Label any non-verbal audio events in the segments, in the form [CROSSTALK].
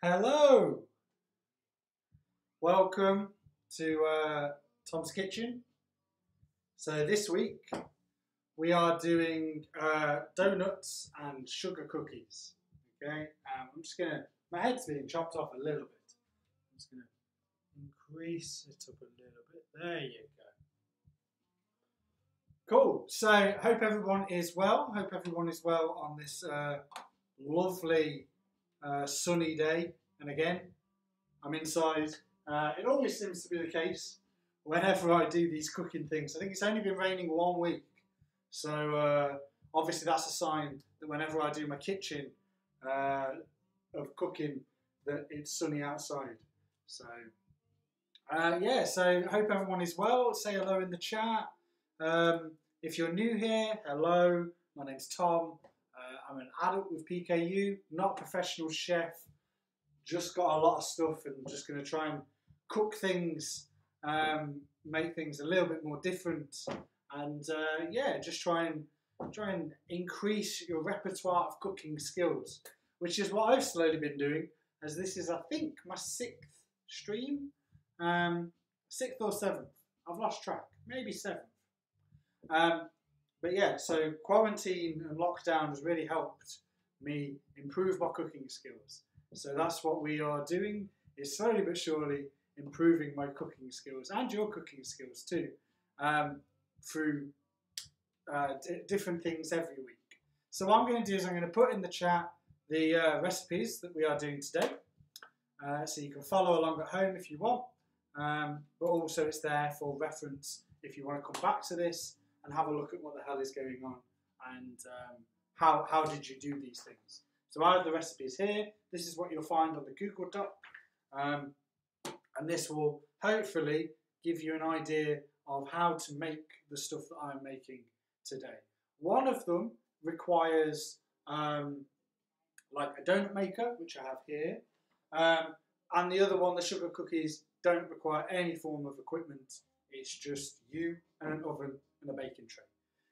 Hello. Welcome to uh, Tom's Kitchen. So this week we are doing uh, donuts and sugar cookies. Okay, um, I'm just gonna. My head's being chopped off a little bit. I'm just gonna increase it up a little bit. There you go. Cool. So hope everyone is well. Hope everyone is well on this uh, lovely uh, sunny day. And again, I'm inside. Uh, it always seems to be the case whenever I do these cooking things. I think it's only been raining one week. So uh, obviously that's a sign that whenever I do my kitchen uh, of cooking, that it's sunny outside. So uh, yeah, so hope everyone is well. Say hello in the chat. Um, if you're new here, hello. My name's Tom. I'm an adult with PKU, not a professional chef. Just got a lot of stuff and just going to try and cook things, um, make things a little bit more different, and uh, yeah, just try and try and increase your repertoire of cooking skills, which is what I've slowly been doing. As this is, I think, my sixth stream, um, sixth or seventh. I've lost track. Maybe seventh. Um, but yeah, so quarantine and lockdown has really helped me improve my cooking skills. So that's what we are doing is slowly but surely improving my cooking skills and your cooking skills too um, through uh, d- different things every week. So what I'm going to do is I'm going to put in the chat the uh, recipes that we are doing today. Uh, so you can follow along at home if you want, um, but also it's there for reference if you want to come back to this and have a look at what the hell is going on and um, how, how did you do these things. So I have the recipes here. This is what you'll find on the Google Doc. Um, and this will hopefully give you an idea of how to make the stuff that I'm making today. One of them requires um, like a donut maker, which I have here, um, and the other one, the sugar cookies, don't require any form of equipment. It's just you and an oven and a baking tray.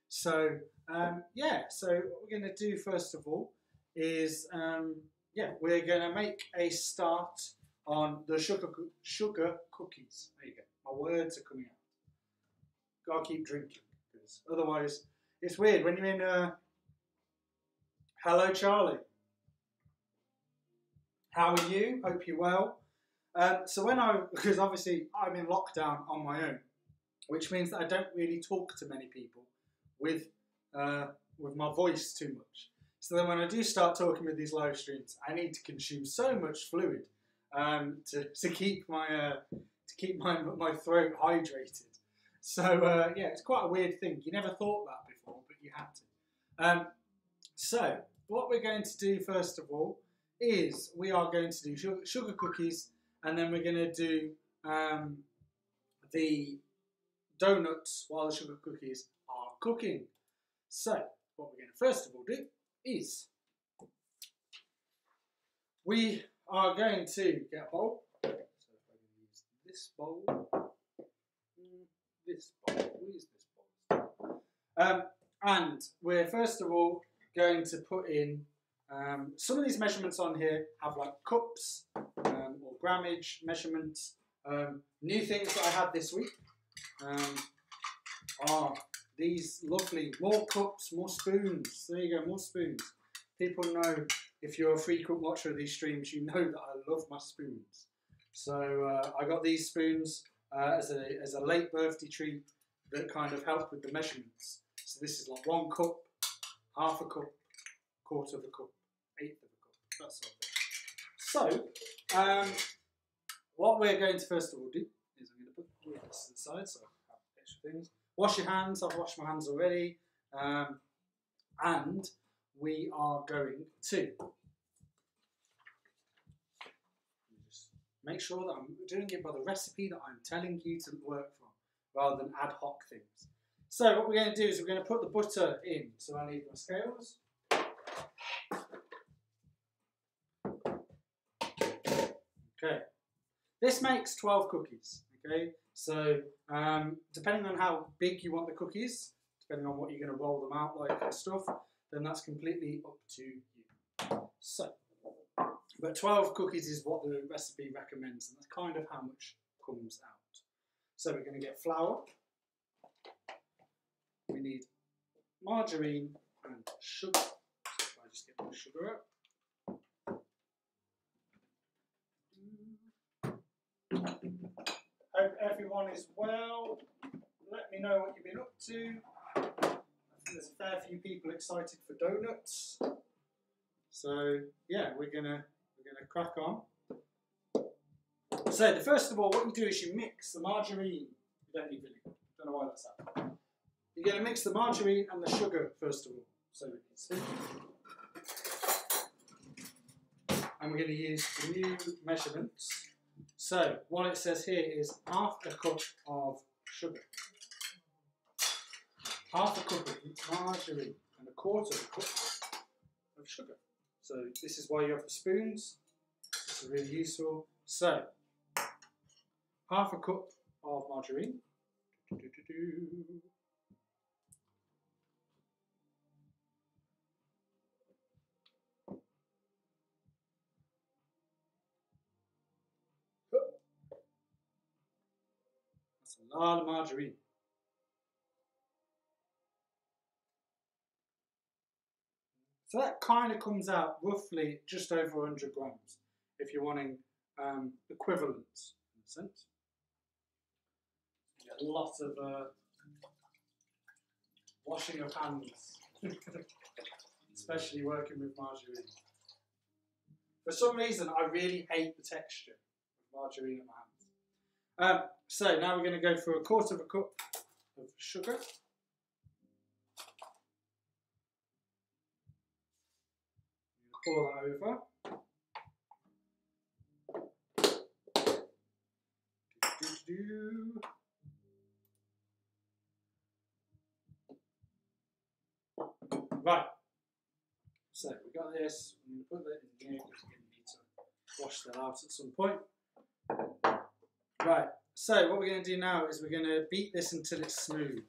So um, yeah, so what we're going to do first of all is um, yeah, we're going to make a start on the sugar sugar cookies. There you go. My words are coming out. Gotta keep drinking because otherwise it's weird when you're in. Uh, Hello, Charlie. How are you? Hope you're well. Um, so when I, because obviously I'm in lockdown on my own, which means that I don't really talk to many people with uh, with my voice too much. So then when I do start talking with these live streams, I need to consume so much fluid um, to, to keep my uh, to keep my my throat hydrated. So uh, yeah, it's quite a weird thing. You never thought that before, but you had to. Um, so what we're going to do first of all is we are going to do sugar, cookies, and then we're going to do um, the donuts while the sugar cookies are cooking. So what we're going to first of all do is we are going to get a bowl. So if I can use this bowl, mm, this bowl, where's this bowl? Um, and we're first of all going to put in um, some of these measurements on here have like cups um, or grammage measurements. Um, new things that I had this week um, are these lovely more cups, more spoons. There you go, more spoons. People know if you're a frequent watcher of these streams, you know that I love my spoons. So uh, I got these spoons uh, as a as a late birthday treat that kind of helped with the measurements. So this is like one cup, half a cup, quarter of a cup, eighth of a cup, that sort of thing. So um, what we're going to first of all do this to the side so I have extra things. Wash your hands. I've washed my hands already. Um, and we are going to make sure that I'm doing it by the recipe that I'm telling you to work from rather than ad hoc things. So what we're going to do is we're going to put the butter in. So I need my scales. Okay. This makes 12 cookies. Okay. So um, depending on how big you want the cookies, depending on what you're going to roll them out like and stuff, then that's completely up to you. So But 12 cookies is what the recipe recommends, and that's kind of how much comes out. So we're going to get flour. We need margarine and sugar. So I just get my sugar out. Hope everyone is well. Let me know what you've been up to. There's a fair few people excited for donuts. So yeah, we're gonna we're gonna crack on. So the first of all, what you do is you mix the margarine. You don't need vinegar. Don't know why that's happening. You're gonna mix the margarine and the sugar first of all. So it's and we're to use new measurements. So what it says here is half a cup of sugar, half a cup of margarine, and a quarter of a cup of sugar. So this is why you have the spoons. This is really useful. So half a cup of margarine. Do-do-do-do. That's a lot of margarine. So that kind of comes out roughly just over 100 grams if you're wanting um, equivalents in a sense. You get lot of uh, washing of hands, [LAUGHS] especially working with margarine. For some reason, I really hate the texture of margarine in my hands. Um, so now we're going to go for a quarter of a cup of sugar. Pour that over. Do-do-do. Right. So we got this. I'm going to put that in here because we're going to need to wash that out at some point. Right. So what we're going to do now is we're going to beat this until it's smooth.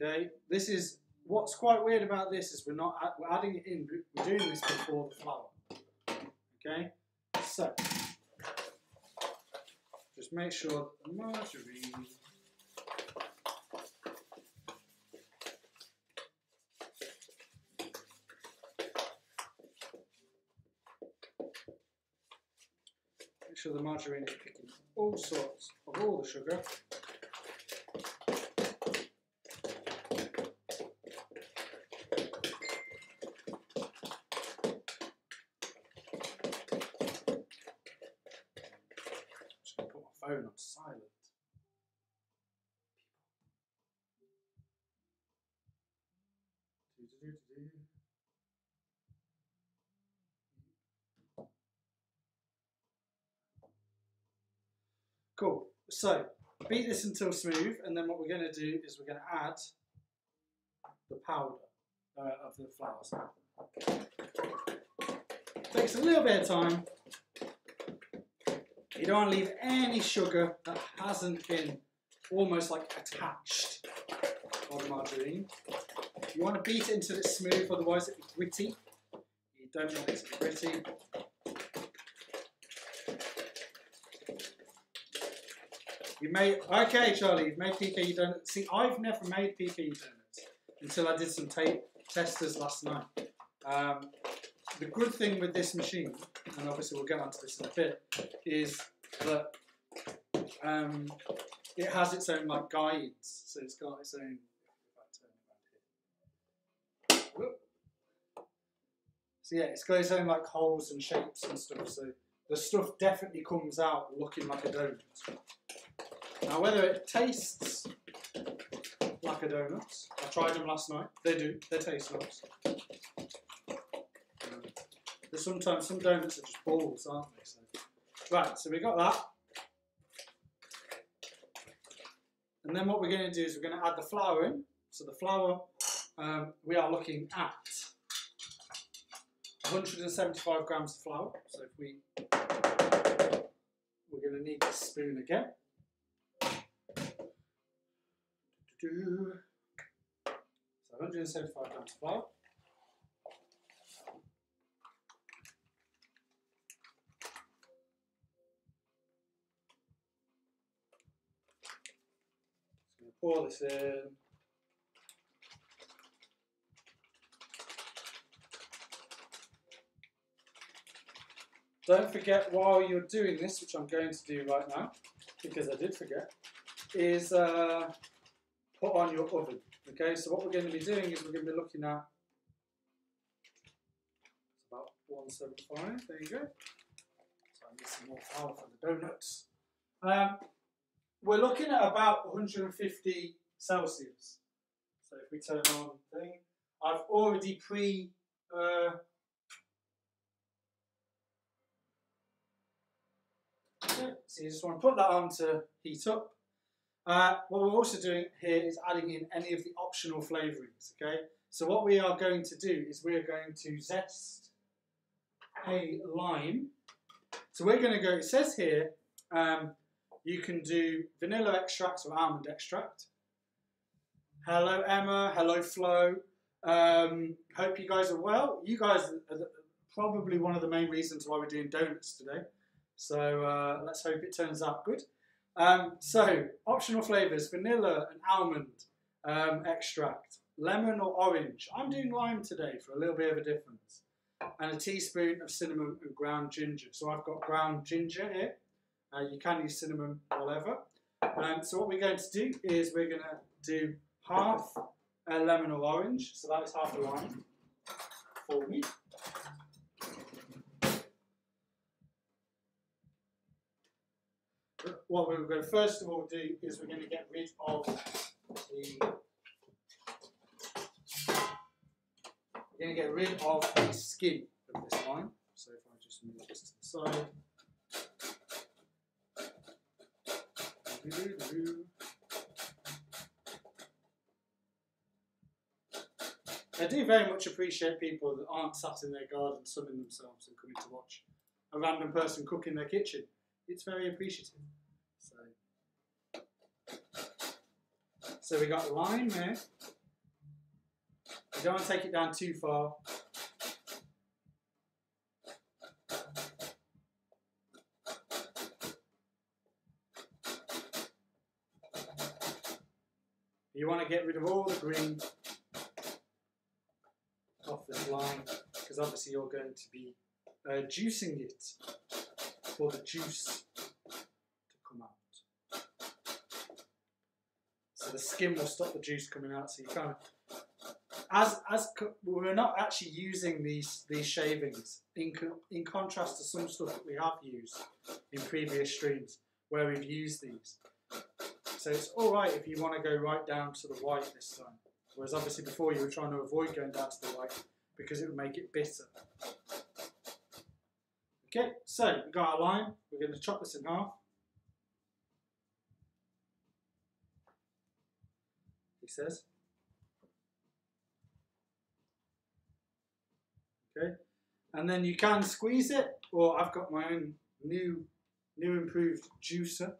Okay. This is what's quite weird about this is we're not we're adding it in. We're doing this before the flour. Okay. So just make sure the margarine Make sure the margarine is picking all sorts of all the sugar. Just gonna put my phone on silent. Do-do-do-do-do. Cool. So beat this until smooth, and then what we're going to do is we're going to add the powder uh, of the flours. Takes a little bit of time. You don't want to leave any sugar that hasn't been almost like attached on the margarine. You want to beat it until it's smooth, otherwise be gritty. You don't want it to be gritty. You made okay, Charlie. You've made PKU donuts. See, I've never made PKU donuts until I did some tape testers last night. Um, the good thing with this machine, and obviously we'll get onto this in a bit, is that um, it has its own like guides. So it's got its own. So yeah, it's got its own like holes and shapes and stuff. So the stuff definitely comes out looking like a donut. Now, whether it tastes like a donut, I tried them last night. They do. They taste nice. Um, There's sometimes some donuts are just balls, aren't they? So, right. So we got that. And then what we're going to do is we're going to add the flour in. So the flour, um, we are looking at 175 grams of flour. So if we, we're going to need this spoon again. do. So 175 five times five. Just going to pour this in. Don't forget while you're doing this, which I'm going to do right now, because I did forget, is uh, put on your oven. Okay, so what we're going to be doing is we're going to be looking at about 175. There you go. So I need some more flour for the donuts. Um, we're looking at about 150 Celsius. So if we turn on the thing, I've already pre uh, so you just want to put that on to heat up. Uh, what we're also doing here is adding in any of the optional flavourings, okay? So what we are going to do is we're going to zest a lime. So we're going to go, it says here, um, you can do vanilla extract or almond extract. Hello Emma, hello Flo. Um, hope you guys are well. You guys are probably one of the main reasons why we're doing donuts today. So uh, let's hope it turns out good. Um, so, optional flavours, vanilla and almond um, extract, lemon or orange. I'm doing lime today for a little bit of a difference. And a teaspoon of cinnamon and ground ginger. So I've got ground ginger here. Uh, you can use cinnamon, whatever. Um, so what we're going to do is we're going to do half a lemon or orange. So that is half a lime for me. What we're going to first of all do is we're going to get rid of the we're going to get rid of the skin of this lime. So if I just move this to the side. I do very much appreciate people that aren't sat in their garden sunning themselves and coming to watch a random person cook in their kitchen. It's very appreciative. So we got line there. We don't want to take it down too far. You want to get rid of all the green off this line because obviously you're going to be uh, juicing it for the juice to come out. so the skin will stop the juice coming out. So you kind of, as as we're not actually using these these shavings in in contrast to some stuff that we have used in previous streams where we've used these. So it's all right if you want to go right down to the white this time. Whereas obviously before you were trying to avoid going down to the white because it would make it bitter. Okay, so we've got our line. We're going to chop this in half. he says. Okay, and then you can squeeze it, or I've got my own new, new improved juicer.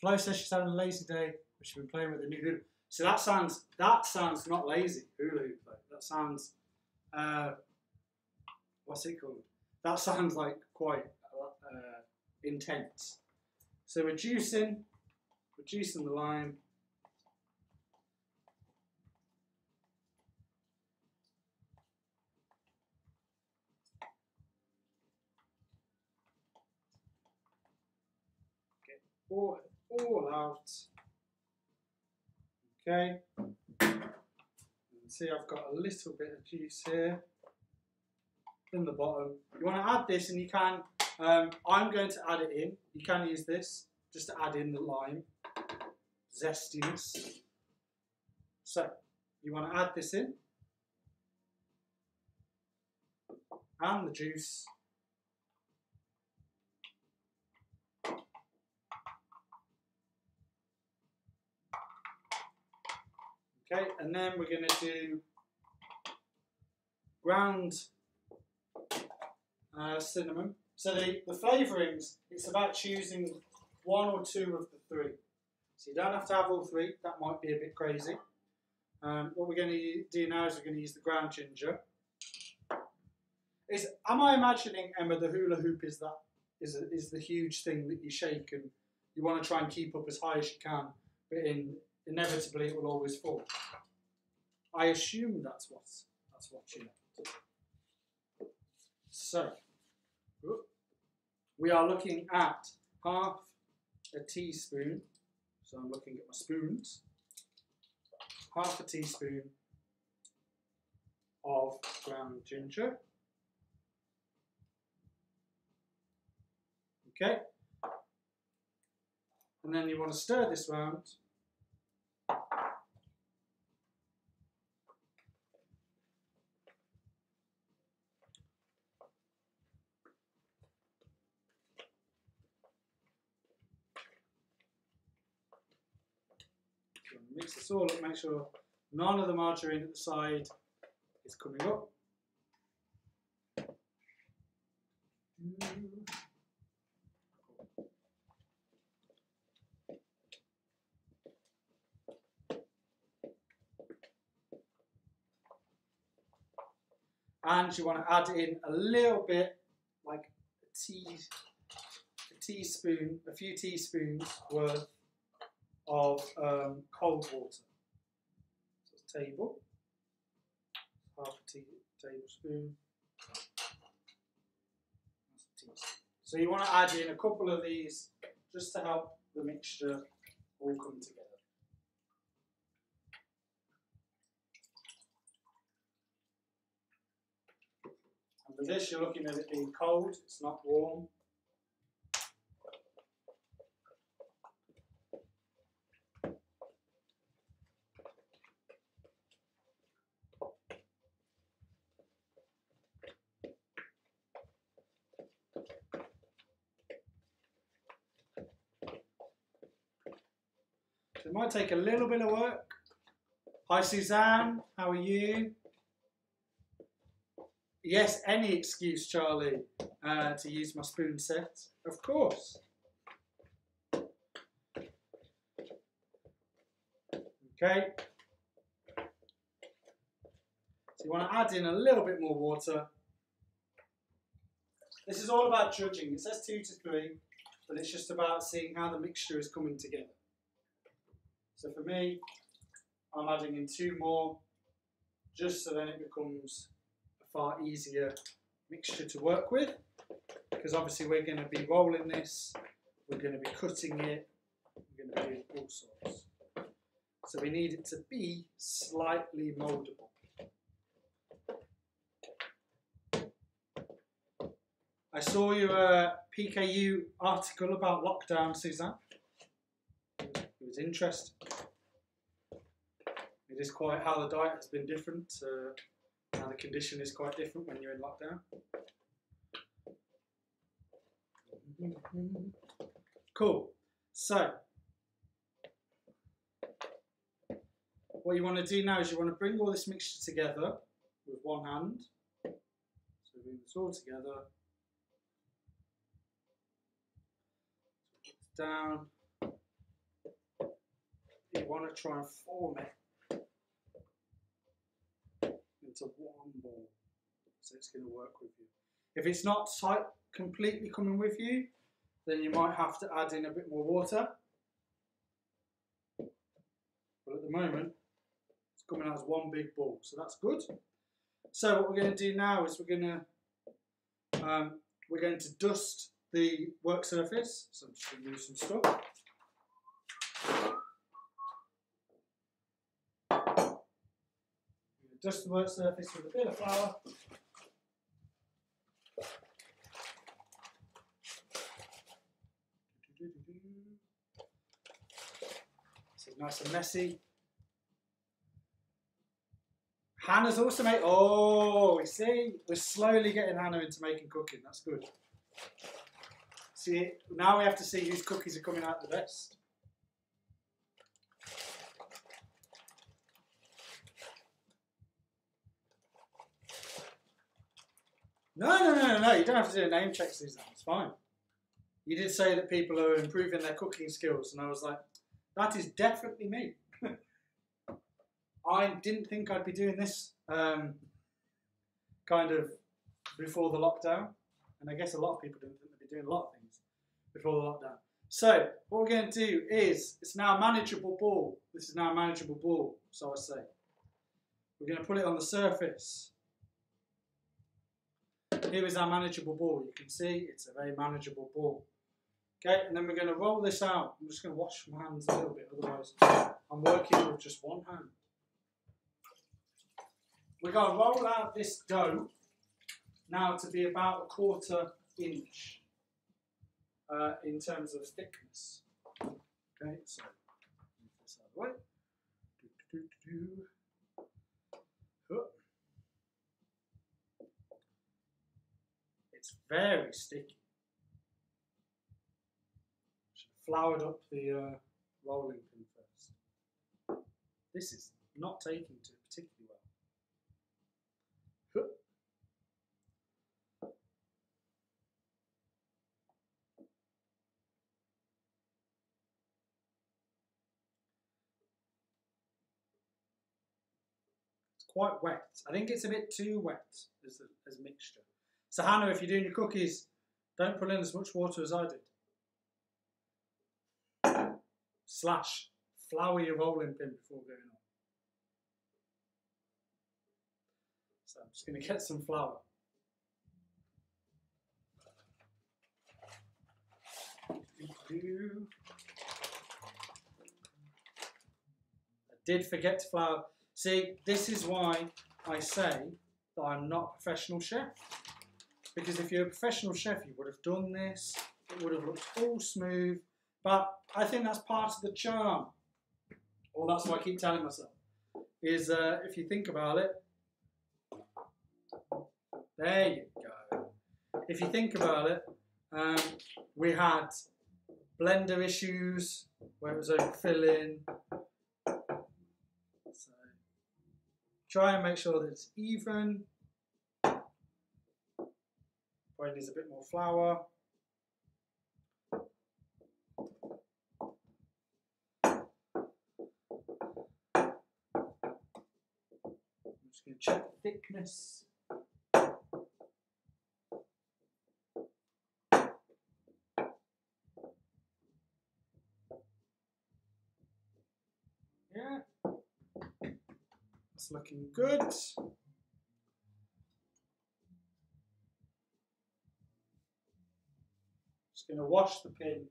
Flo says she's having a lazy day, but she's been playing with the new hula. So that sounds that sounds not lazy hula hoop. That sounds uh, what's it called? That sounds like quite uh, intense. So reducing, reducing the line. all, all out. Okay. see I've got a little bit of juice here in the bottom. You want to add this and you can, um, I'm going to add it in. You can use this just to add in the lime zestiness. So you want to add this in and the juice Okay, and then we're going to do ground uh, cinnamon. So the, the flavourings, it's about choosing one or two of the three. So you don't have to have all three, that might be a bit crazy. Um, what we're going to do now is we're going to use the ground ginger. Is am I imagining Emma the hula hoop is that is a, is the huge thing that you shake and you want to try and keep up as high as you can but in, inevitably it will always fall. I assume that's what that's what you meant. So we are looking at half a teaspoon. So I'm looking at my spoons. Half a teaspoon of ground ginger. Okay. And then you want to stir this round. So mix this all up, make sure none of the margarine at the side is coming up. And you want to add in a little bit, like a tea, a teaspoon, a few teaspoons worth of um, cold water. So table, half a tea, tablespoon. So you want to add in a couple of these just to help the mixture all come together. And with this, you're looking at it being cold, it's not warm. Might take a little bit of work. Hi Suzanne, how are you? Yes, any excuse, Charlie, uh, to use my spoon set. Of course. Okay. So you want to add in a little bit more water. This is all about judging. It says two to three, but it's just about seeing how the mixture is coming together. So for me, I'm adding in two more, just so then it becomes a far easier mixture to work with. Because obviously we're going to be rolling this, we're going to be cutting it, we're going to be doing all sorts. So we need it to be slightly mouldable. I saw your uh, PKU article about lockdown, Suzanne. Interesting. It is quite how the diet has been different. Uh, how the condition is quite different when you're in lockdown. Cool. So, what you want to do now is you want to bring all this mixture together with one hand. So bring this all together. Down. You want to try and form it into one ball. So it's going to work with you. If it's not tight, completely coming with you, then you might have to add in a bit more water. But at the moment, it's coming out as one big ball, so that's good. So what we're going to do now is we're going to um, we're going to dust the work surface. So I'm just going to move some stuff. Dust the work surface with a bit of flour. This is nice and messy. Hannah's also made. Oh, we see, we're slowly getting Hannah into making cooking. That's good. See, now we have to see whose cookies are coming out the best. No, no, no, no, no. You don't have to do a name check. It's fine. You did say that people are improving their cooking skills, and I was like, that is definitely me. [LAUGHS] I didn't think I'd be doing this um, kind of before the lockdown, and I guess a lot of people didn't think they'd be doing a lot of things before the lockdown. So what we're going to do is, it's now a manageable ball. This is now a manageable ball, so I say. We're going to put it on the surface. Here is our manageable ball. You can see it's a very manageable ball. Okay, and then we're going to roll this out. I'm just going to wash my hands a little bit, otherwise I'm working with just one hand. We're going to roll out this dough now to be about a quarter inch uh, in terms of thickness. Okay, so move this out of the way. Do, do, do, it's very sticky. Should have Floured up the uh, rolling pin first. This is not taking to particularly well. It's quite wet. I think it's a bit too wet as a, as mixture. So Hannah, if you're doing your cookies, don't put in as much water as I did. Slash, flour your rolling pin before going on. So I'm just going to get some flour. I did forget to flour. See, this is why I say that I'm not a professional chef. Because if you're a professional chef, you would have done this, it would have looked all smooth. But I think that's part of the charm. Or that's what I keep telling myself. Is uh, if you think about it, there you go. If you think about it, um, we had blender issues where it was overfilling. So try and make sure that it's even. Probably needs a bit more flour. I'm just going to check the thickness. Yeah, it's looking good. Just going to wash the pin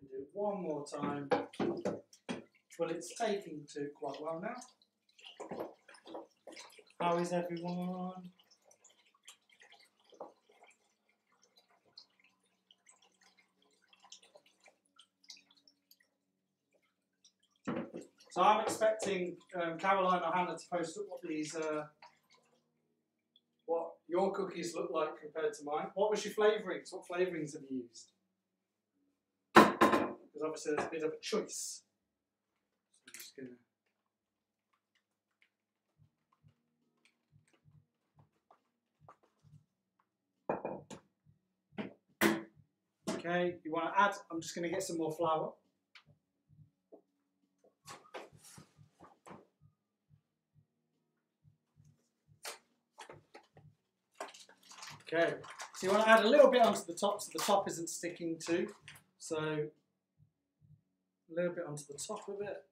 and do it one more time. Well, it's taking to quite well now. How is everyone? So I'm expecting um, Caroline or Hannah to post up what these, uh, what your cookies look like compared to mine. What was your flavourings? What flavourings have you used? Because obviously there's a bit of a choice. So I'm just gonna. Okay, you want to add, I'm just going to get some more flour. Okay, so you want to add a little bit onto the top so the top isn't sticking too. So a little bit onto the top of it.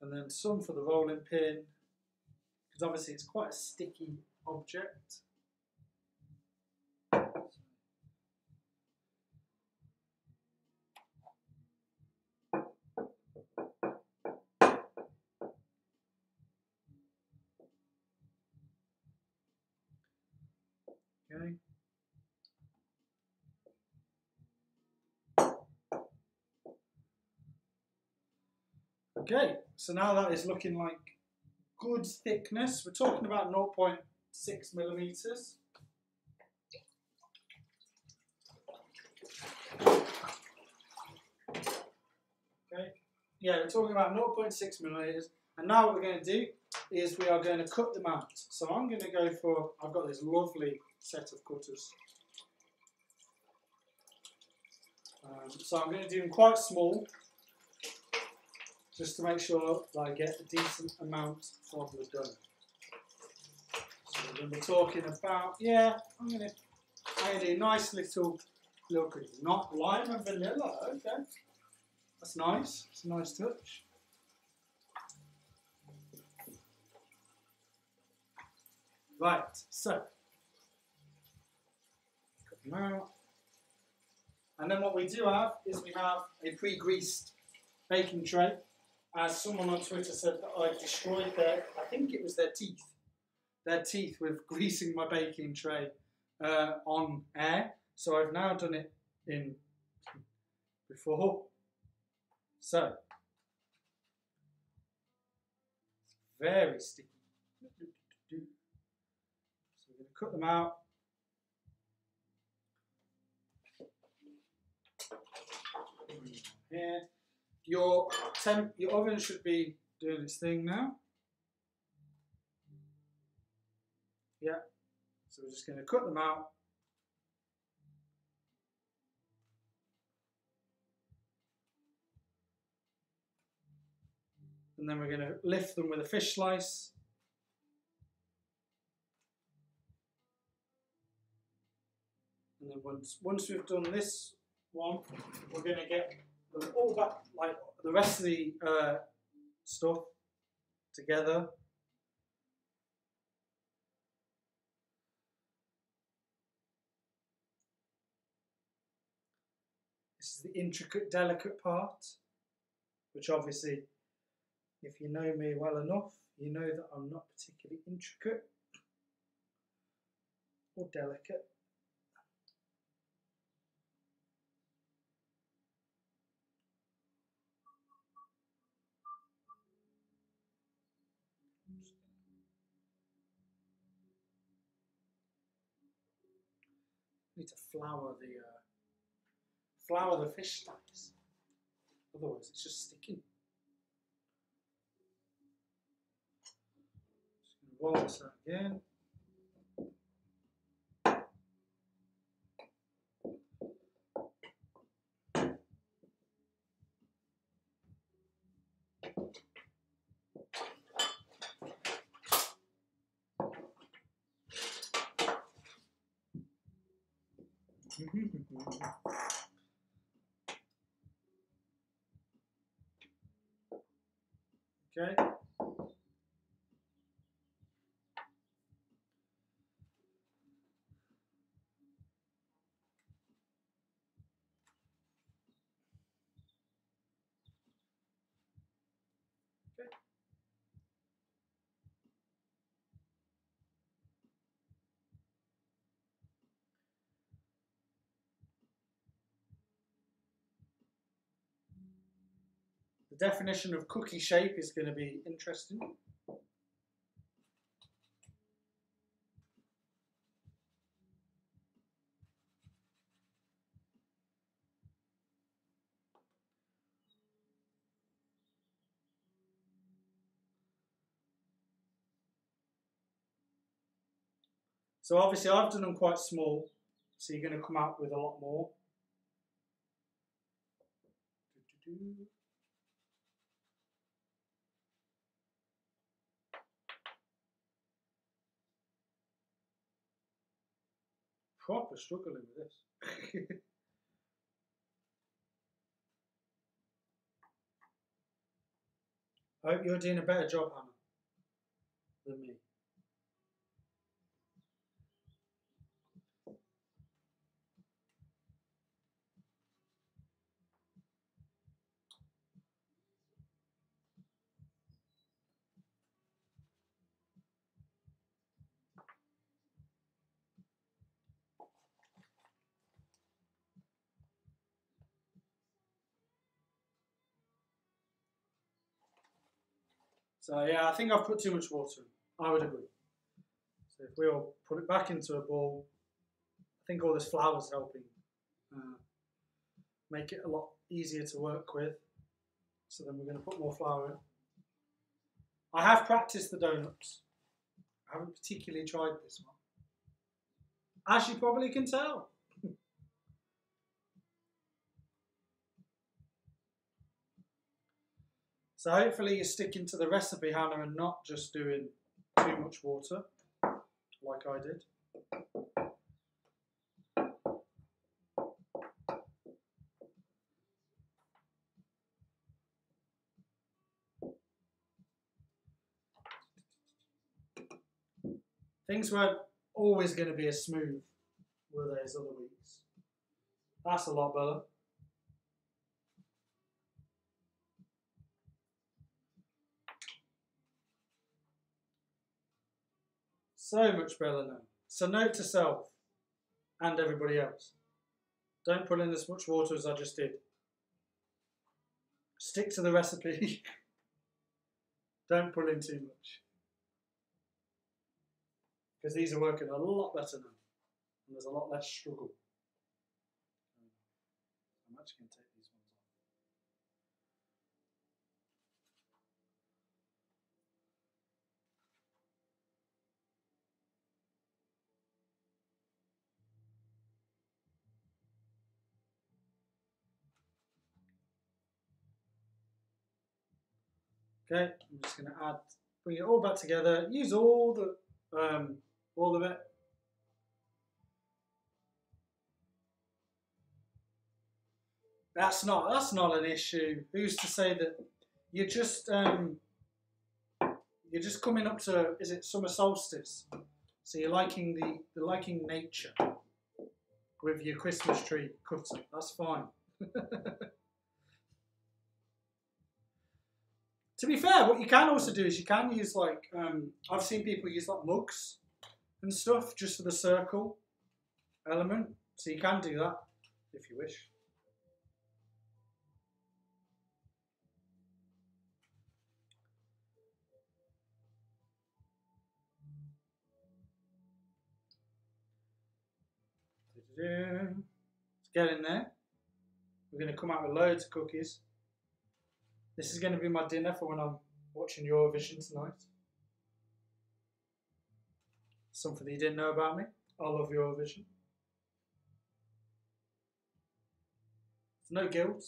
And then some for the rolling pin, because obviously it's quite a sticky object. Okay, so now that is looking like good thickness. We're talking about 0.6 millimeters. Okay, yeah, we're talking about 0.6 millimeters. And now what we're going to do is we are going to cut them out. So I'm going to go for, I've got this lovely set of cutters. Um, so I'm going to do them quite small, just to make sure that I get a decent amount of the dough. So We're talking about, yeah, I'm to do a nice little, little cookie. Not lime and vanilla, okay. That's nice, it's a nice touch. Right, so, out. And then what we do have is we have a pre-greased baking tray. As someone on Twitter said that I destroyed their, I think it was their teeth, their teeth with [LAUGHS] greasing my baking tray uh, on air. So I've now done it in before. So, very sticky. So we're going to cut them out. Here. Your temp, your oven should be doing its thing now. Yeah. So we're just going to cut them out. And then we're going to lift them with a fish slice. And then once once we've done this one, we're going to get all back, like the rest of the uh, stuff together. This is the intricate, delicate part, which obviously, if you know me well enough, you know that I'm not particularly intricate or delicate. Need to flour the uh, flour the fish slice. Otherwise, it's just sticking. Just gonna roll this out again. Okay. The definition of cookie shape is going to be interesting. So obviously I've done them quite small, so you're going to come out with a lot more. Do-do-do. Proper struggling with this. [LAUGHS] I hope you're doing a better job, Hannah, than me. So yeah, I think I've put too much water in. I would agree. So if we'll put it back into a bowl, I think all this flour is helping uh, make it a lot easier to work with. So then we're going to put more flour in. I have practiced the donuts. I haven't particularly tried this one. As you probably can tell. So hopefully you're sticking to the recipe, Hannah, and not just doing too much water. like I did. Things weren't always going to be as smooth, were they, as other weeks? That's a lot better. So much better now. So note to self and everybody else. Don't put in as much water as I just did. Stick to the recipe. [LAUGHS] Don't put in too much. Because these are working a lot better now. And there's a lot less struggle. I'm actually going to take Okay, I'm just going to add, bring it all back together. Use all the, um, all of it. That's not that's not an issue. Who's to say that you're just um, you're just coming up to is it summer solstice? So you're liking the you're liking nature with your Christmas tree cutter. That's fine. [LAUGHS] to be fair, what you can also do is you can use like um, I've seen people use like mugs and stuff just for the circle element. So you can do that if you wish. Let's get in there. We're going to come out with loads of cookies. This is going to be my dinner for when I'm watching Eurovision tonight. Something you didn't know about me. I love Eurovision. It's no guilt,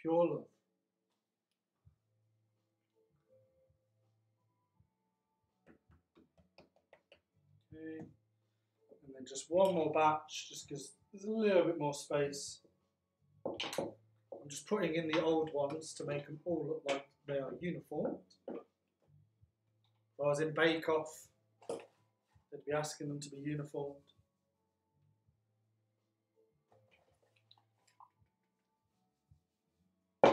pure love. And then just one more batch, just because there's a little bit more space. I'm just putting in the old ones to make them all look like they are uniformed. If I was in Bake Off, they'd be asking them to be uniformed. I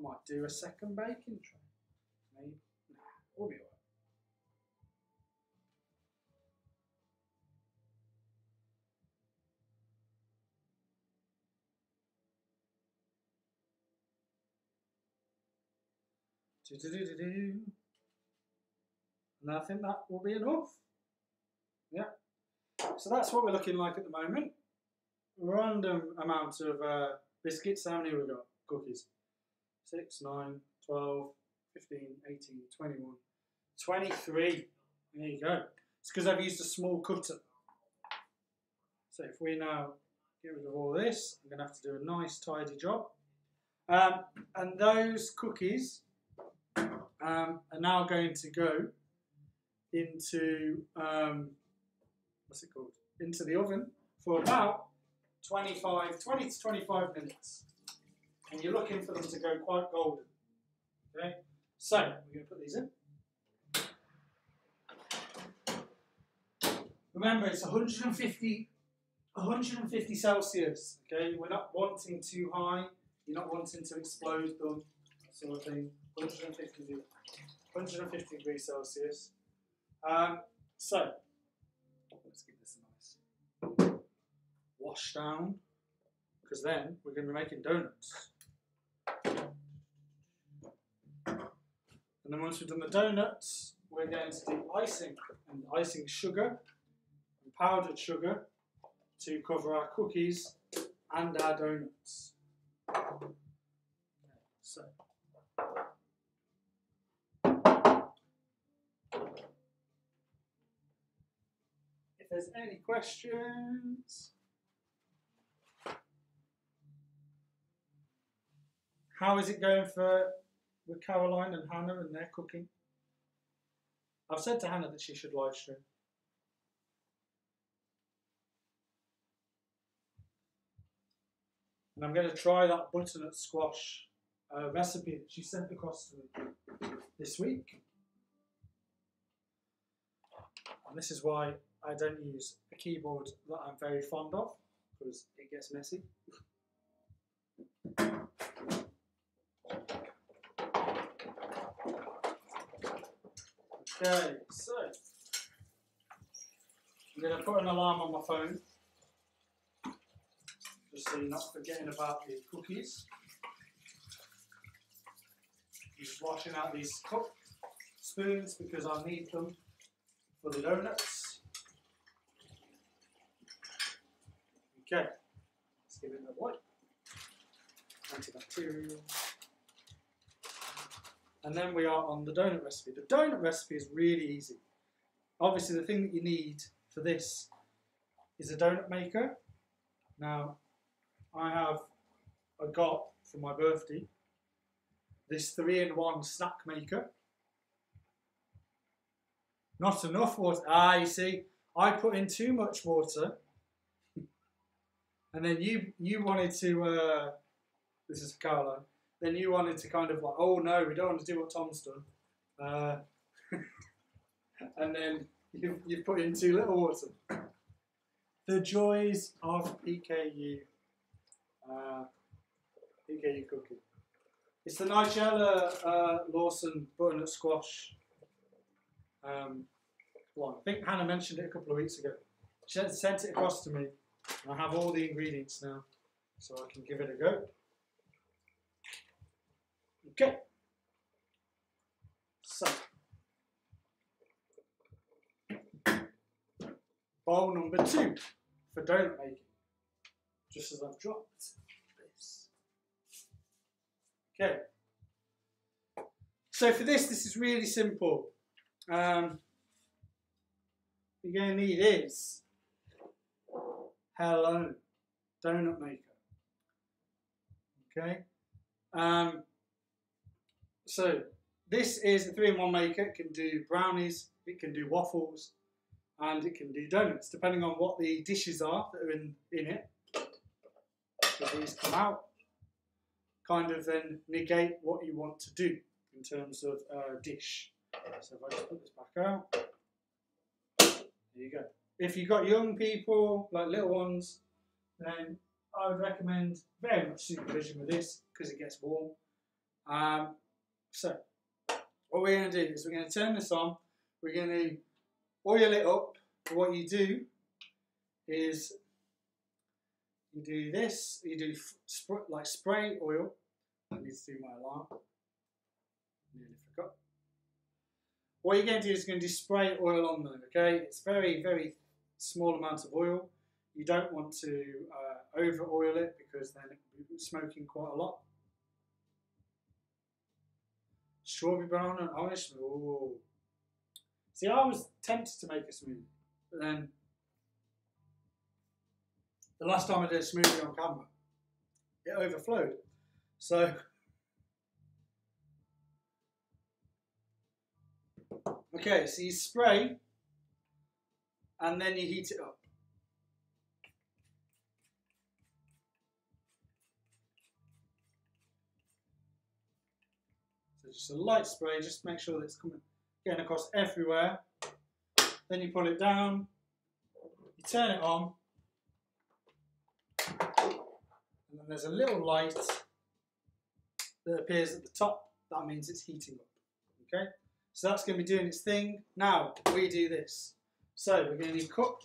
might do a second baking tray. Maybe. Nah, we'll be alright. Do-do-do-do-do. And I think that will be enough. Yeah. So that's what we're looking like at the moment. Random amount of uh, biscuits. How many we got? Cookies. 6, 9, 12, 15, 18, 21, 23. There you go. It's because I've used a small cutter. So if we now get rid of all this, I'm going to have to do a nice tidy job. Um, and those cookies um, are now going to go into, um, what's it called? Into the oven for about 25, 20 to 25 minutes and you're looking for them to go quite golden. Okay, so we're going to put these in. Remember, it's 150, 150 Celsius. Okay, we're not wanting too high. You're not wanting to explode them, sort of thing. 150, 150 degrees Celsius. Um, so let's give this a nice wash down, because then we're going to be making donuts. And then once we've done the donuts, we're going to do icing and icing sugar and powdered sugar to cover our cookies and our donuts. So. If there's any questions, how is it going for with Caroline and Hannah and their cooking? I've said to Hannah that she should live stream. And I'm going to try that butternut squash uh, recipe that she sent across to me this week. And this is why I don't use a keyboard that I'm very fond of, because it gets messy. Okay, so I'm going to put an alarm on my phone just so you're not forgetting about the cookies. Just washing out these cup spoons because I need them for the donuts. Okay, let's give it a wipe. Antibacterial. And then we are on the donut recipe. The donut recipe is really easy. Obviously, the thing that you need for this is a donut maker. Now, I have I got for my birthday this three-in-one snack maker. Not enough water. Ah, you see, I put in too much water, [LAUGHS] and then you you wanted to. Uh, this is Caroline. Then you wanted to kind of like, oh no, we don't want to do what Tom's done, uh, [LAUGHS] and then you you put in too little water. The joys of PKU uh, PKU cooking. It's the Nigella uh, Lawson butternut squash um, one. I think Hannah mentioned it a couple of weeks ago. She sent it across to me, I have all the ingredients now, so I can give it a go. Okay. So, bowl number two for donut making just as I've dropped this. Okay. So for this, this is really simple. Um, you're going to need is hello donut maker. Okay. Um, so this is a three-in-one maker. It can do brownies, it can do waffles, and it can do donuts, depending on what the dishes are that are in, in it these come out, kind of then negate what you want to do in terms of uh, dish. So if I just put this back out, there you go. If you've got young people, like little ones, then I would recommend very much supervision with this because it gets warm. Um, so what we're going to do is we're going to turn this on. We're going to oil it up. What you do is you do this, you do sp- like spray oil. I need to do my alarm. Nearly forgot. What you're going to do is you're going to do spray oil on them, okay? It's very, very small amount of oil. You don't want to uh, over oil it because then it will be smoking quite a lot. Strawberry brown and orange. Ooh. See, I was tempted to make a smoothie, but then the last time I did a smoothie on camera, it overflowed. So, okay, so you spray and then you heat it up. Just a light spray, just make sure that it's coming, getting across everywhere. Then you pull it down, you turn it on, and then there's a little light that appears at the top. That means it's heating up. Okay, so that's going to be doing its thing. Now we do this. So we're going to need cup.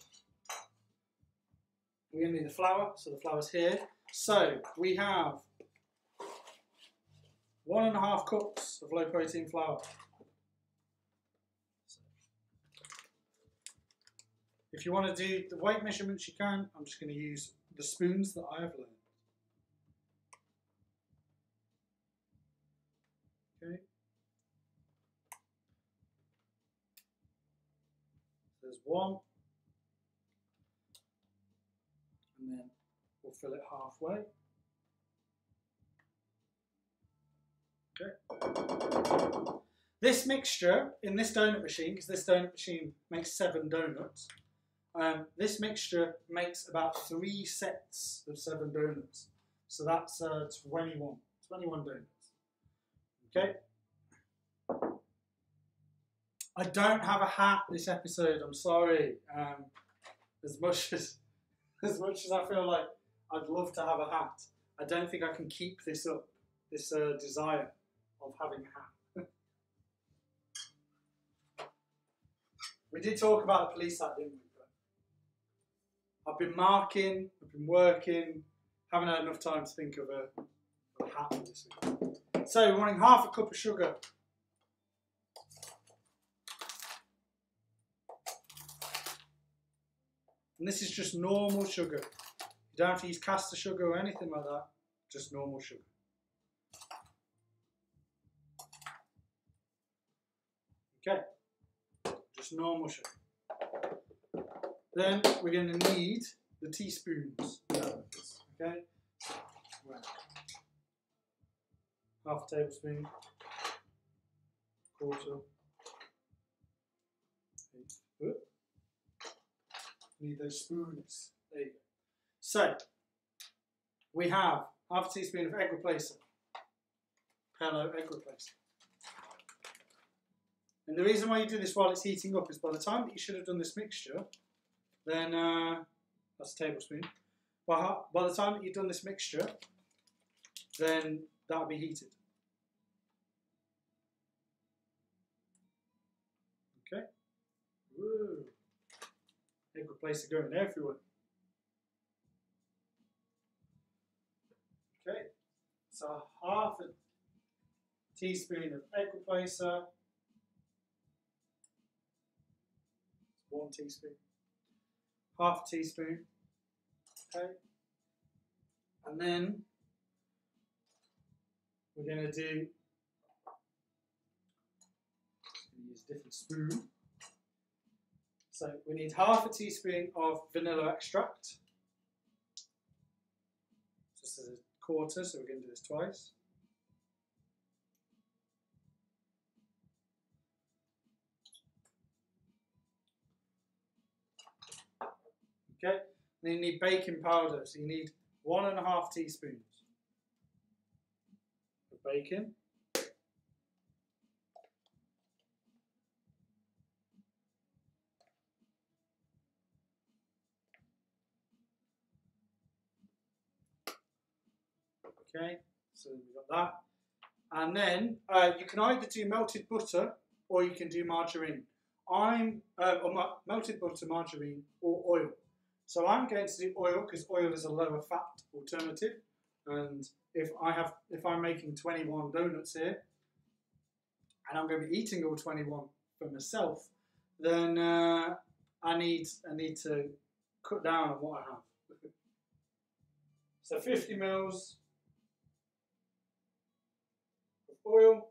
We're going to need the flour. So the flour's here. So we have one and a half cups of low protein flour. If you want to do the weight measurements, you can. I'm just going to use the spoons that I have learned. Okay. There's one. And then we'll fill it halfway. Okay. This mixture in this donut machine, because this donut machine makes seven donuts, um, this mixture makes about three sets of seven donuts. So that's uh, 21, 21 donuts. Okay. I don't have a hat this episode. I'm sorry. Um, as much [LAUGHS] as as much as I feel like I'd love to have a hat, I don't think I can keep this up. This uh, desire of having a hat. [LAUGHS] we did talk about the police hat, didn't we? I've been marking, I've been working, haven't had enough time to think of a, a hat for this week. So we're wanting half a cup of sugar. And this is just normal sugar. You don't have to use caster sugar or anything like that, just normal sugar. Okay, just normal sugar. Then we're going to need the teaspoons. Okay, half a tablespoon, quarter. Need those spoons. There you go. So we have half a teaspoon of egg replacer. Hello, egg replacer. And the reason why you do this while it's heating up is by the time that you should have done this mixture, then uh, that's a tablespoon. Well, by the time that you've done this mixture, then that'll be heated. Okay. Woo. Egg replacer going everywhere. Okay. So half a teaspoon of egg One teaspoon half a teaspoon. Okay. And then we're going to do use a different spoon. So we need half a teaspoon of vanilla extract. Just as a quarter, so we're going to do this twice. Okay, then you need baking powder, so you need one and a half teaspoons of bacon. Okay, so we've got that. And then uh, you can either do melted butter or you can do margarine. I'm uh, or melted butter, margarine, or oil. So I'm going to do oil because oil is a lower fat alternative. And if I have, if I'm making 21 donuts here, and I'm going to be eating all 21 for myself, then uh, I need I need to cut down on what I have. [LAUGHS] so 50 mils of oil.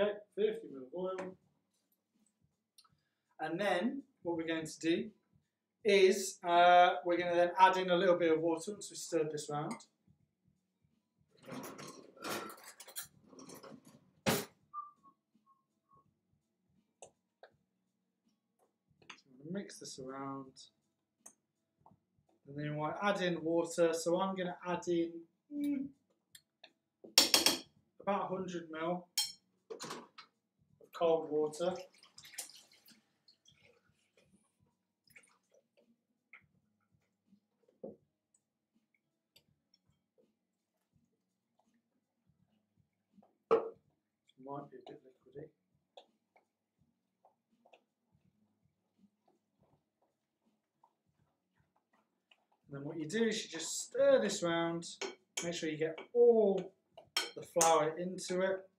Okay, 50 ml oil. And then what we're going to do is uh, we're going to then add in a little bit of water once we stirred this round. Mix this around. And then we add in water. So I'm going to add in mm, about 100 ml of cold water. Might be a bit liquidy. And then what you do is you just stir this round, make sure you get all the flour into it.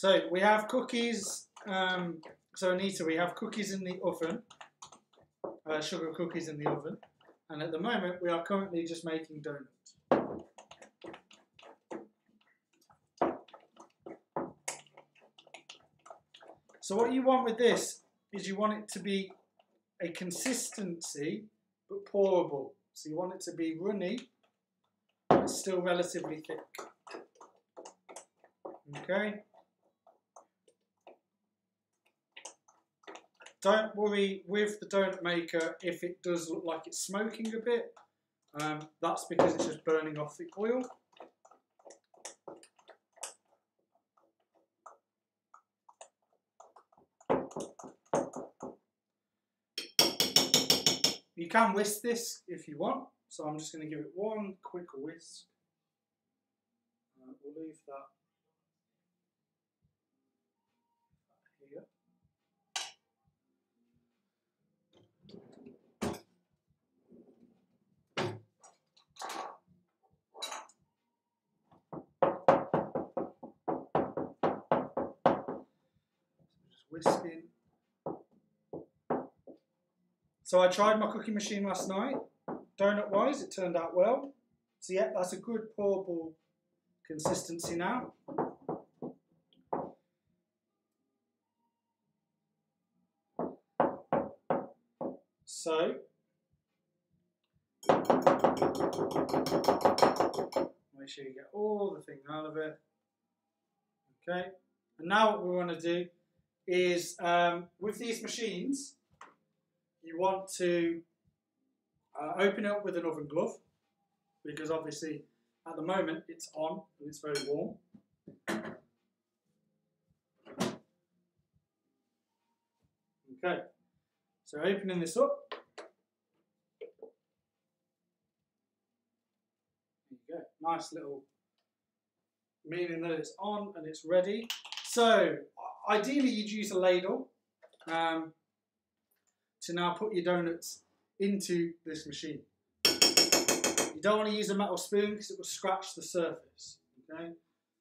So we have cookies. Um, so Anita, we have cookies in the oven, uh, sugar cookies in the oven, and at the moment we are currently just making donuts. So what you want with this is you want it to be a consistency but pourable. So you want it to be runny but still relatively thick. Okay. Don't worry with the donut maker if it does look like it's smoking a bit. Um, that's because it's just burning off the oil. You can whisk this if you want, so I'm just going to give it one quick whisk. Uh, we'll leave that here. Just whisking. So I tried my cooking machine last night. Donut wise, it turned out well. So yeah, that's a good pourable consistency now. So make sure you get all the thing out of it. Okay, and now what we want to do is um, with these machines, you want to uh, open it up with an oven glove because obviously at the moment it's on and it's very warm. Okay, so opening this up. There you go, nice little meaning that it's on and it's ready. So ideally you'd use a ladle um, to now put your donuts into this machine. You don't want to use a metal spoon because it will scratch the surface. Okay,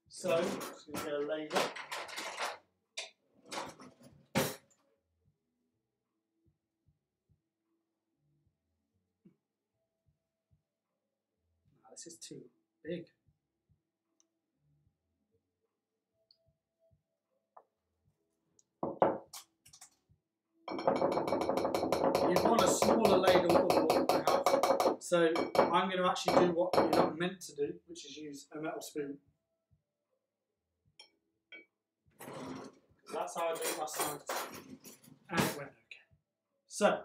so just going to get a ladle. This is too big. You'd want a smaller ladle than what I have. So I'm going to actually do what you're not meant to do, which is use a metal spoon. That's how I did it last night. And it went okay. So,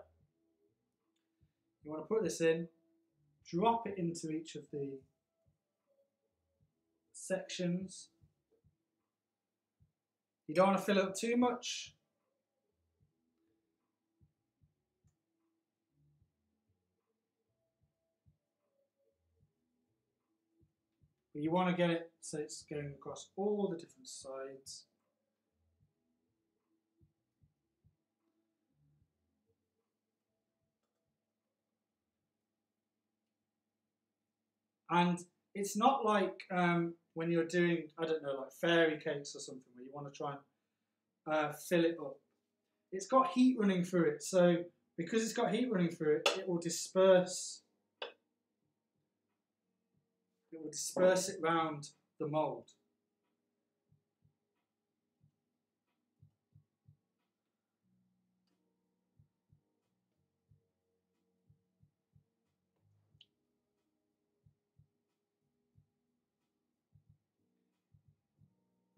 you want to put this in, drop it into each of the sections. You don't want to fill it up too much. But you want to get it so it's going across all the different sides. And it's not like um, when you're doing, I don't know, like fairy cakes or something where you want to try and uh, fill it up. It's got heat running through it, so because it's got heat running through it, it will disperse. It will disperse it round the mold.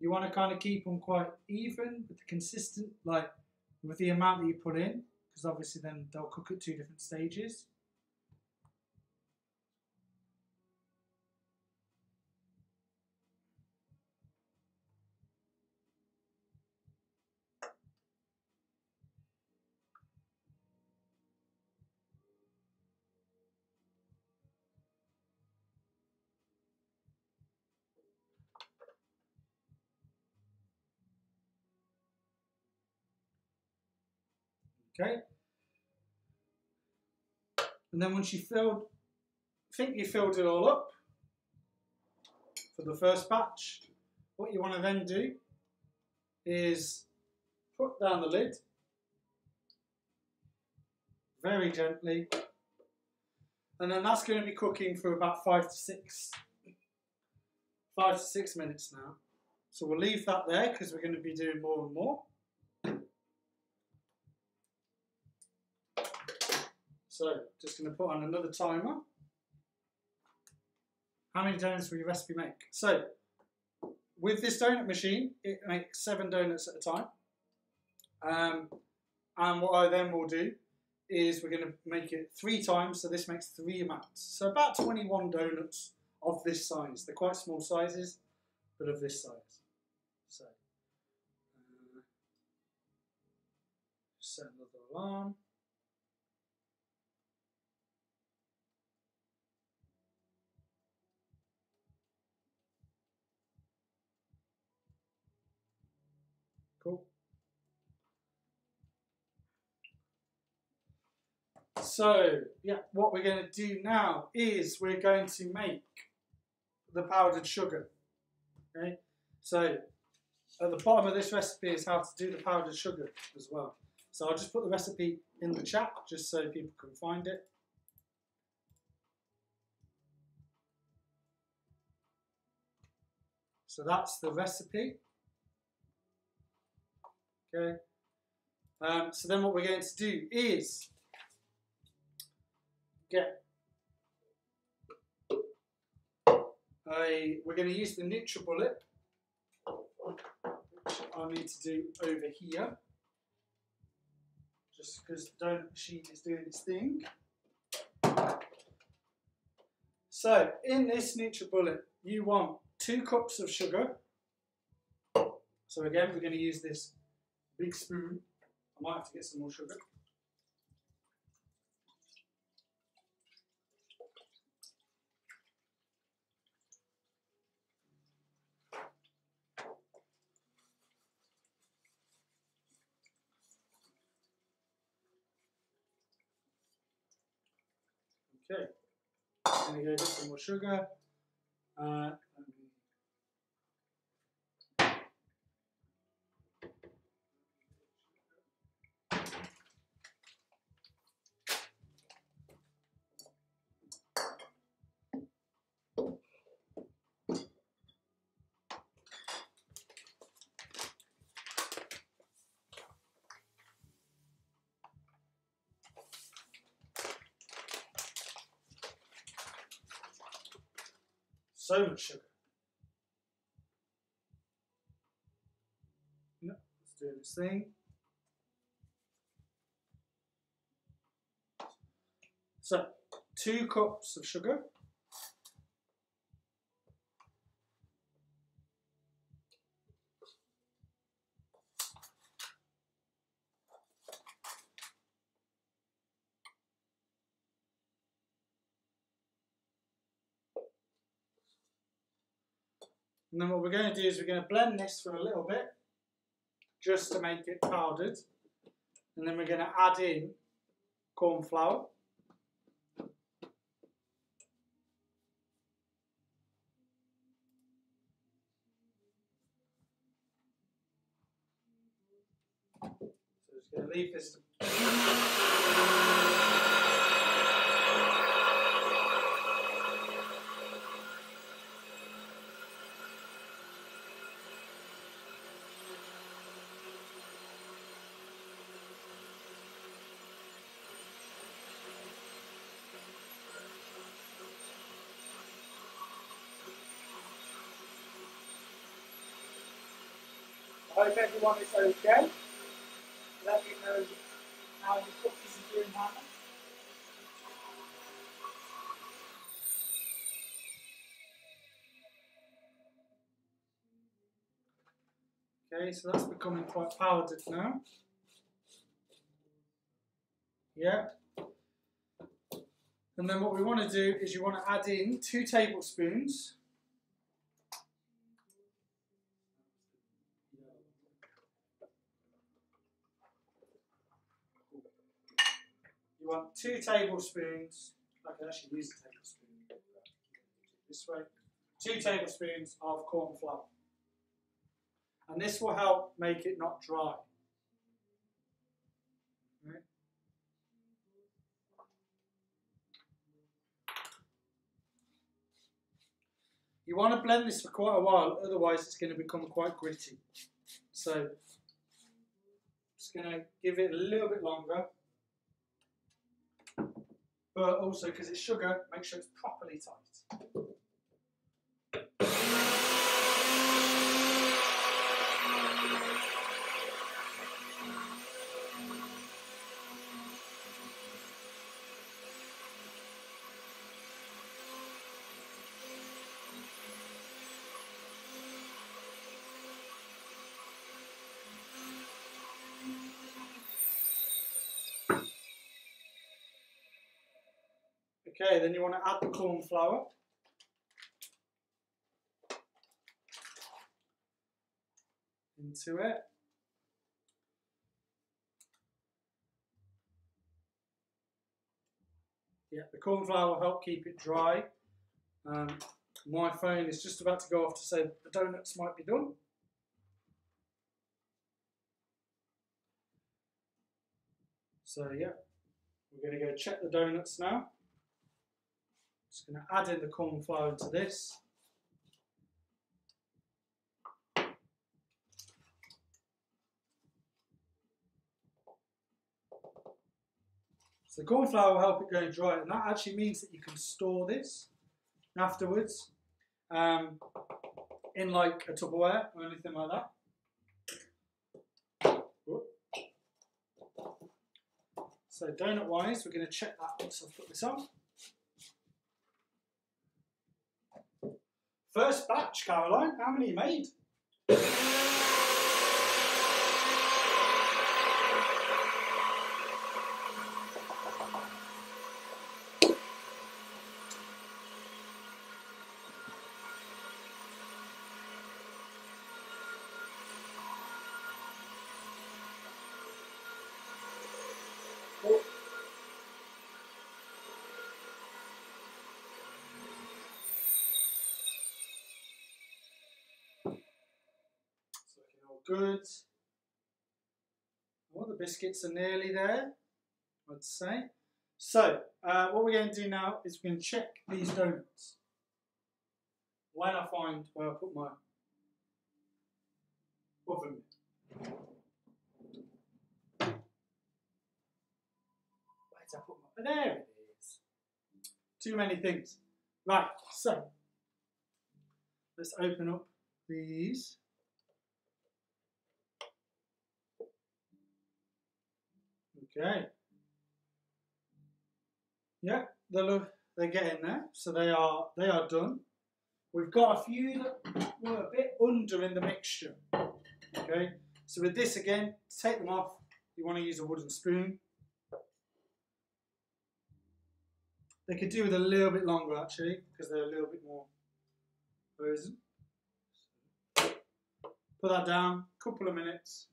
You want to kind of keep them quite even with the consistent, like with the amount that you put in, because obviously then they'll cook at two different stages. Okay. And then once you filled, I think you filled it all up for the first batch, what you want to then do is put down the lid very gently and then that's going to be cooking for about five to six five to six minutes now so we'll leave that there because we're going to be doing more and more So just going to put on another timer. How many donuts will your recipe make? So with this donut machine, it makes seven donuts at a time. Um, and what I then will do is we're going to make it three times, so this makes three amounts. So about 21 donuts of this size. They're quite small sizes, but of this size. So, uh, set another alarm. Cool. So, yeah, what we're going to do now is we're going to make the powdered sugar. Okay, so at the bottom of this recipe is how to do the powdered sugar as well. So I'll just put the recipe in the chat just so people can find it. So that's the recipe. Okay. Um, so then what we're going to do is get a, we're going to use the NutriBullet, which I need to do over here, just because the donut machine is doing its thing. So in this NutriBullet, you want two cups of sugar. So again, we're going to use this big spoon. I might have to get some more sugar. Okay, Gonna go get some more sugar. Uh, So much sugar. No, let's do thing. So, two cups of sugar. And then what we're going to do is we're going to blend this for a little bit, just to make it powdered. And then we're going to add in corn flour. So just going to leave this I hope everyone is okay. Let me know how your cookies are doing, Hannah. Okay, so that's becoming quite powdered now. Yeah. And then what we want to do is you want to add in two tablespoons You want two tablespoons, I can actually use a tablespoon this way, two tablespoons of corn flour. And this will help make it not dry. You want to blend this for quite a while, otherwise it's going to become quite gritty. So, just going to give it a little bit longer. But also because it's sugar, make sure it's properly tight. Okay, then you want to add the corn flour. Into it. Yeah, the corn flour will help keep it dry. Um, my phone is just about to go off to say the donuts might be done. So yeah, we're going to go check the donuts now. Just going to add in the corn flour into this. So the corn flour will help it go dry, and that actually means that you can store this afterwards um, in like a Tupperware or anything like that. So donut wise, we're going to check that once I've put this on. First batch, Caroline. How many you made? Good. Well, the biscuits are nearly there, I'd say. So, uh, what we're going to do now is we're going to check these donuts. When I find where I put my oven. Where did I put my... There it is. Too many things. Right, so let's open up these. Okay. Yeah, they're they're getting there, so they are they are done. We've got a few that were a bit under in the mixture. Okay, so with this again, take them off, you want to use a wooden spoon. They could do with a little bit longer actually, because they're a little bit more frozen. Put that down, a couple of minutes.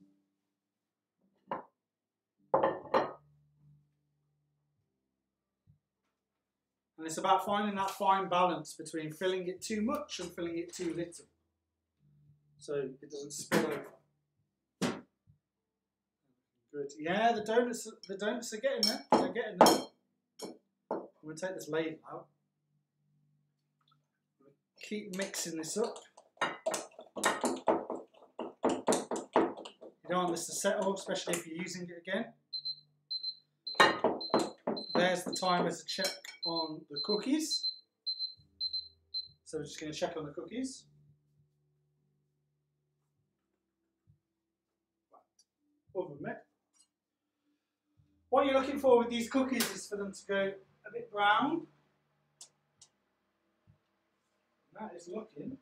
And it's about finding that fine balance between filling it too much and filling it too little. So it doesn't spill over. Good. Yeah, the donuts the donuts are getting there. They're getting there. I'm gonna take this ladle out. Keep mixing this up. You don't want this to settle, especially if you're using it again. There's the timer to check on the cookies. So we're just going to check on the cookies. Right. Oven mitt. What you're looking for with these cookies is for them to go a bit brown. That is looking.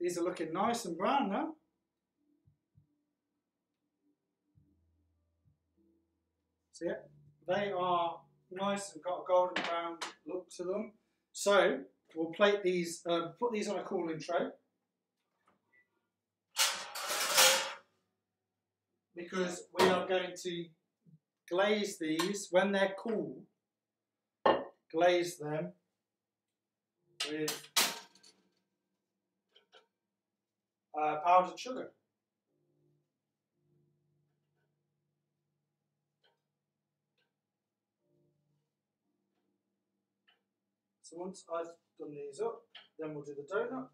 These are looking nice and brown now. Yeah, they are nice and got a golden brown look to them. So we'll plate these, um, put these on a cooling tray. Because we are going to glaze these when they're cool, glaze them with uh, powdered sugar. So once I've done these up, then we'll do the donut.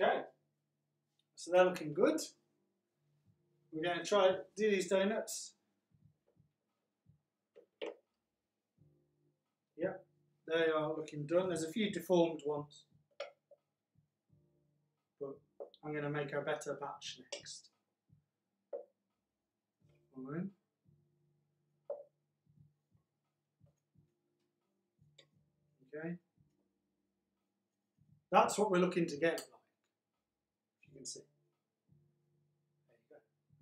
Okay, so they're looking good. We're going to try do these donuts. Yep, they are looking done. There's a few deformed ones, but I'm going to make a better batch next. Fine. Okay. That's what we're looking to get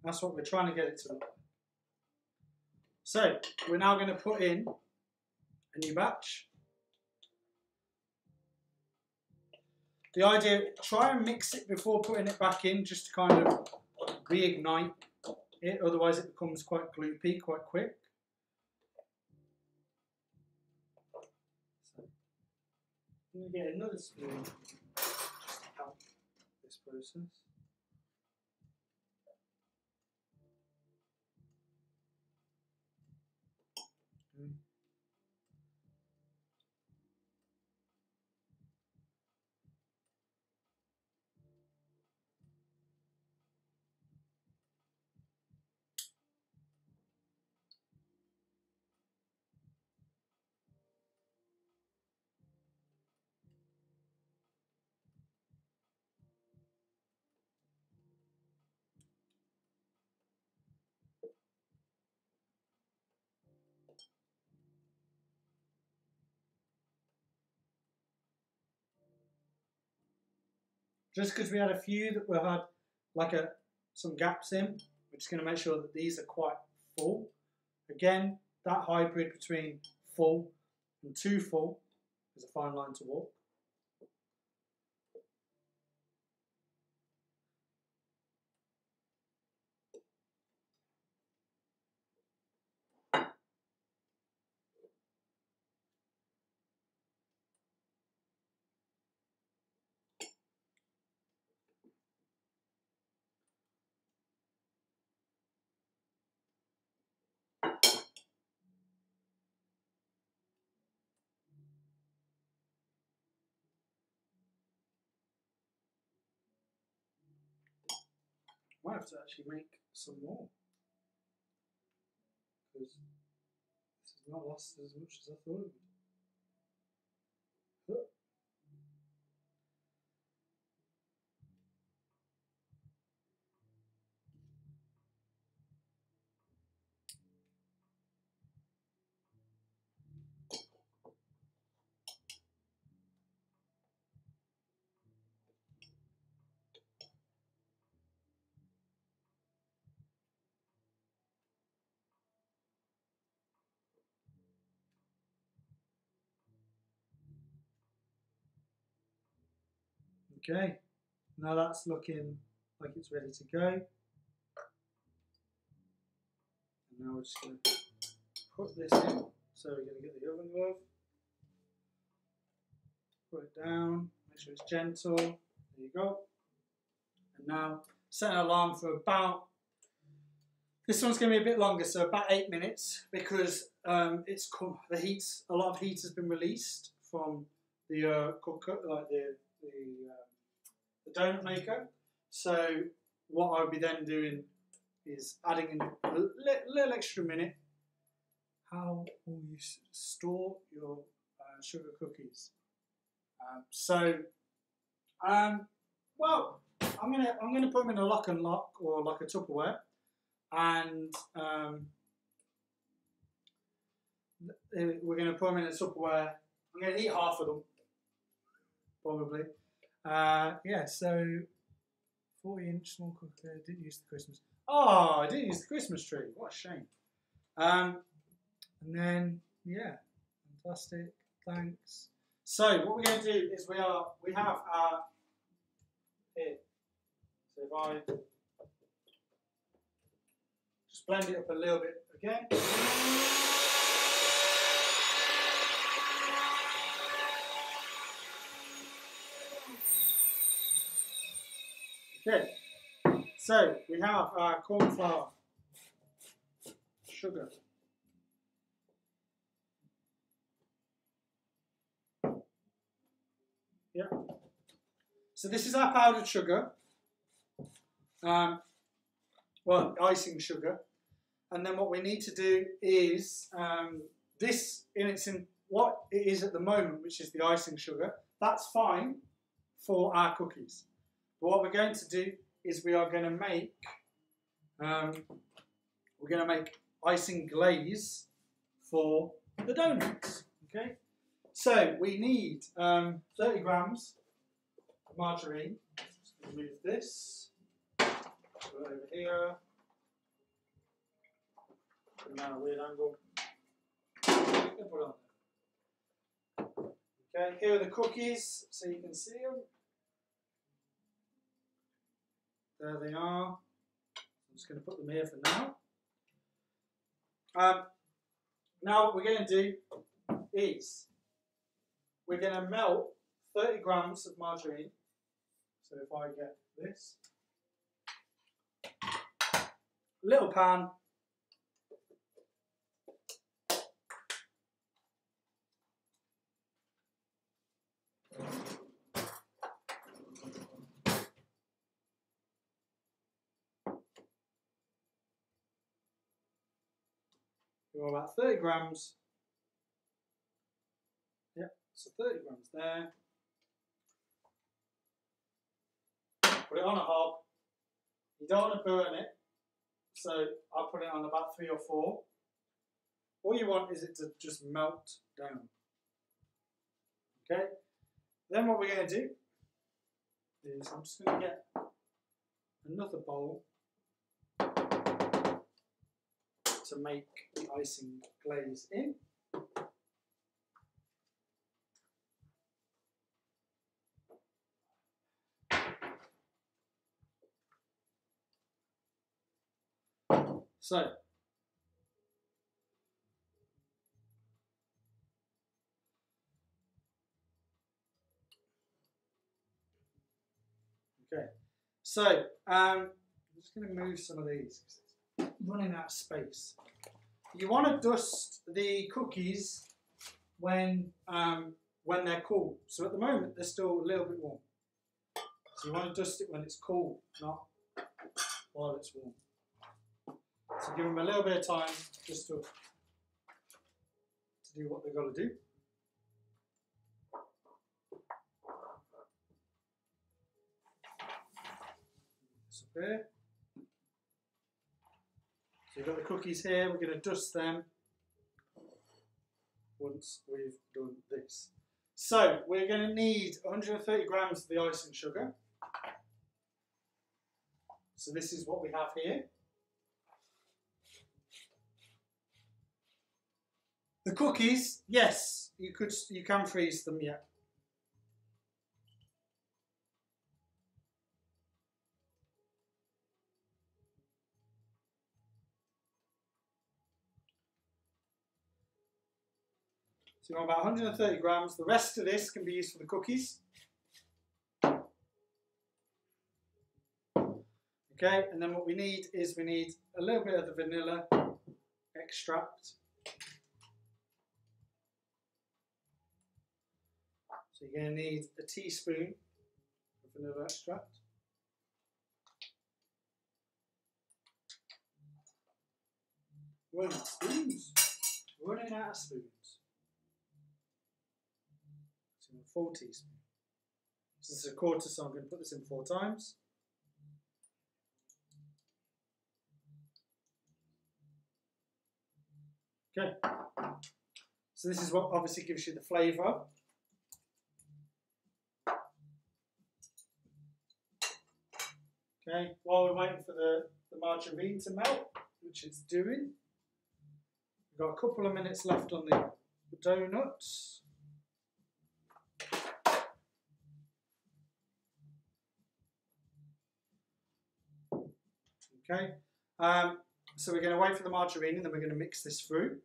That's what we're trying to get it to. So, we're now going to put in a new batch. The idea, try and mix it before putting it back in, just to kind of reignite it, otherwise it becomes quite gloopy quite quick. I'm going to get another spoon just to help this process. Just because we had a few that we had like a some gaps in, we're just going to make sure that these are quite full. Again, that hybrid between full and too full is a fine line to walk. Might have to actually make some more because this has not lost as much as I thought it would. Okay, now that's looking like it's ready to go. And now we're just going to put this in. So we're going to get the oven glove, put it down, make sure it's gentle. There you go. And now set an alarm for about, this one's going to be a bit longer, so about eight minutes because um, it's the heat's, a lot of heat has been released from the uh, cooker, like the, the um, the donut maker. So what I'll be then doing is adding in a li- little extra minute. How will you store your uh, sugar cookies? Um, so, um, well, I'm gonna I'm gonna put them in a lock and lock or like a Tupperware, and um, we're gonna put them in a Tupperware. I'm gonna eat half of them, probably. Uh, yeah, so 40 inch small cooker. Didn't use the Christmas. Oh, I didn't use the Christmas tree. What a shame. Um, and then yeah, fantastic. Thanks. So what we're going to do is we are we have our here. So if I just blend it up a little bit again. Okay, so we have our corn flour, sugar. Yeah. So this is our powdered sugar. Um, well, icing sugar. And then what we need to do is um, this in its in what it is at the moment, which is the icing sugar. That's fine for our cookies. But what we're going to do is we are going to make um, we're going to make icing glaze for the donuts. Okay, so we need um, 30 grams of margarine. Just remove this. Put it over here. Put them at a weird angle. It. Okay, here are the cookies, so you can see them. There they are. I'm just going to put them here for now. Um, now what we're going to do is we're going to melt 30 grams of margarine. So if I get this, little pan. Go about 30 grams. Yep, so 30 grams there. Put it on a hob. You don't want to burn it, so I'll put it on about three or four. All you want is it to just melt down. Okay? Then what we're going to do is I'm just going to get another bowl to make the icing glaze in. So, okay, so um, I'm just going to move some of these. Running out of space. You want to dust the cookies when um, when they're cool. So at the moment they're still a little bit warm. So you want to dust it when it's cool, not while it's warm. So give them a little bit of time just to, to do what they've got to do. This up here. So you've got the cookies here, we're going to dust them once we've done this. So we're going to need 130 grams of the icing sugar. So this is what we have here. The cookies, yes, you could you can freeze them, yeah. So you want about 130 grams. The rest of this can be used for the cookies. Okay, and then what we need is we need a little bit of the vanilla extract. So you're going to need a teaspoon of vanilla extract. Running out of spoons. Running out of spoons. So a full teaspoon. So this is a quarter, so I'm going to put this in four times. Okay. So this is what obviously gives you the flavour. Okay, while we're waiting for the, the margarine to melt, which it's doing, we've got a couple of minutes left on the donuts. Okay, um, so we're going to wait for the margarine and then we're going to mix this through.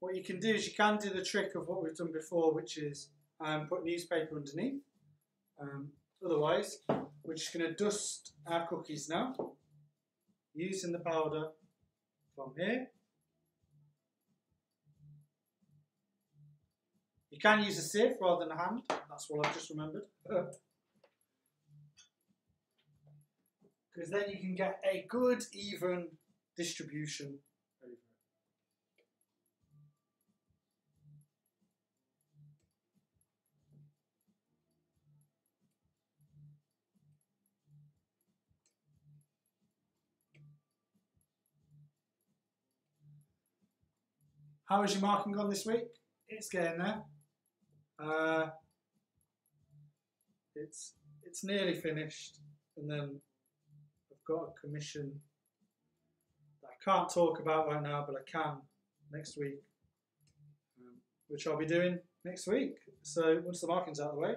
What you can do is you can do the trick of what we've done before, which is um, put newspaper underneath. Um, otherwise, we're just going to dust our cookies now, using the powder from here. You can use a sieve rather than a hand. That's what I've just remembered. [LAUGHS] Because then you can get a good, even distribution How is your marking gone this week? It's getting there. Uh, it's it's nearly finished, and then I've got a commission that I can't talk about right now, but I can next week, um, which I'll be doing next week. So once the marking's out of the way.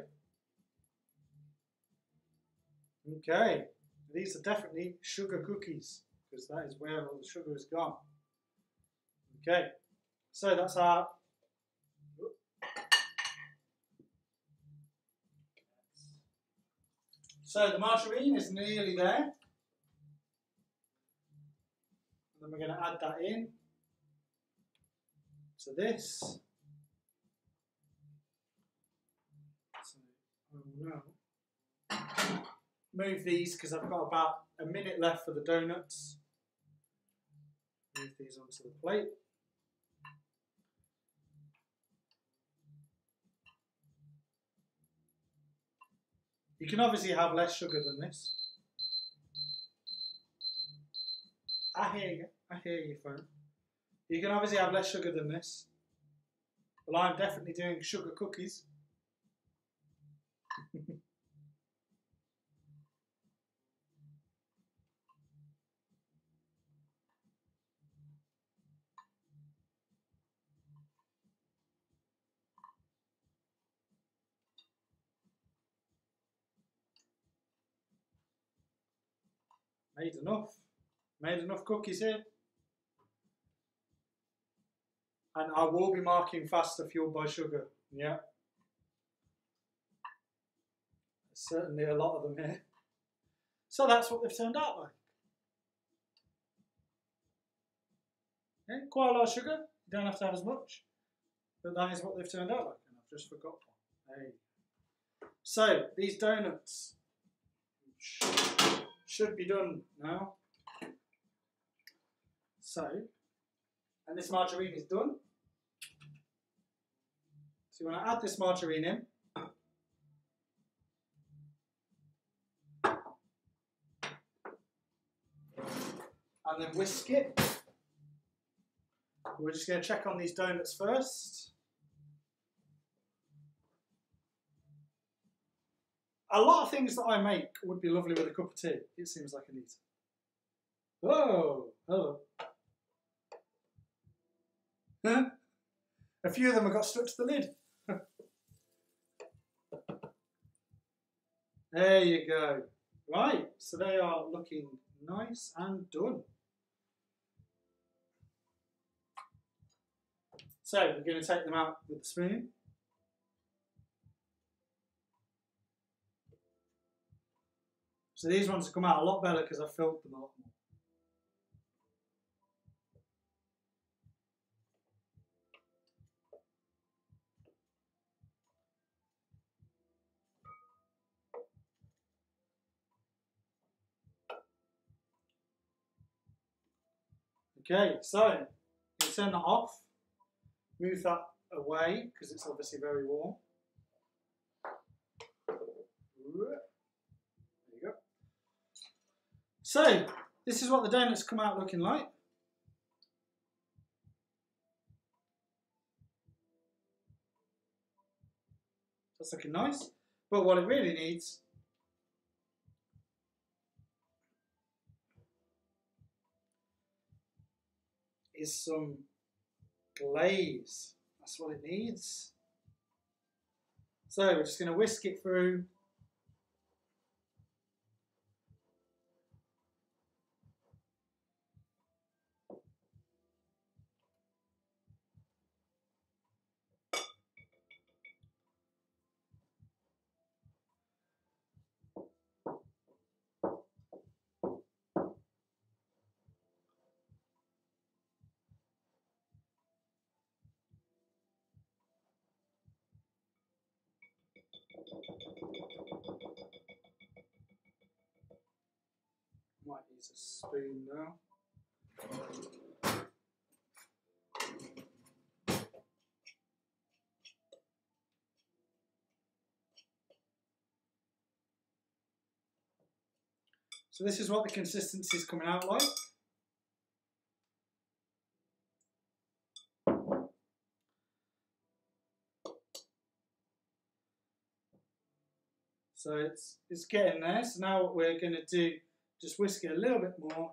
Okay, these are definitely sugar cookies because that is where all the sugar has gone. Okay, so that's our So the margarine is nearly there. And then we're going to add that in to this. So I will now move these because I've got about a minute left for the donuts. Move these onto the plate. You can obviously have less sugar than this. I hear you. I hear you, phone. You can obviously have less sugar than this. Well, I'm definitely doing sugar cookies. [LAUGHS] Made enough. Made enough cookies here. And I will be marking faster fueled by sugar. Yeah. Certainly a lot of them here. So that's what they've turned out like. Quite a lot of sugar. You don't have to have as much. But that is what they've turned out like. And I've just forgot one. Hey. So, these donuts should be done now. So, and this margarine is done. So you want to add this margarine in. And then whisk it. We're just going to check on these donuts first. A lot of things that I make would be lovely with a cup of tea. It seems like a neat. Oh, hello. Huh? A few of them have got stuck to the lid. [LAUGHS] there you go. Right, so they are looking nice and done. So we're going to take them out with the spoon. So these ones have come out a lot better because I filled them a. Okay, so you turn that off, move that away because it's obviously very warm. There you go. So, this is what the donuts come out looking like. That's looking nice. But what it really needs is some glaze. That's what it needs. So we're just going to whisk it through. Now. So this is what the consistency is coming out like. So it's it's getting there. So now what we're going to do, just whisk it a little bit more.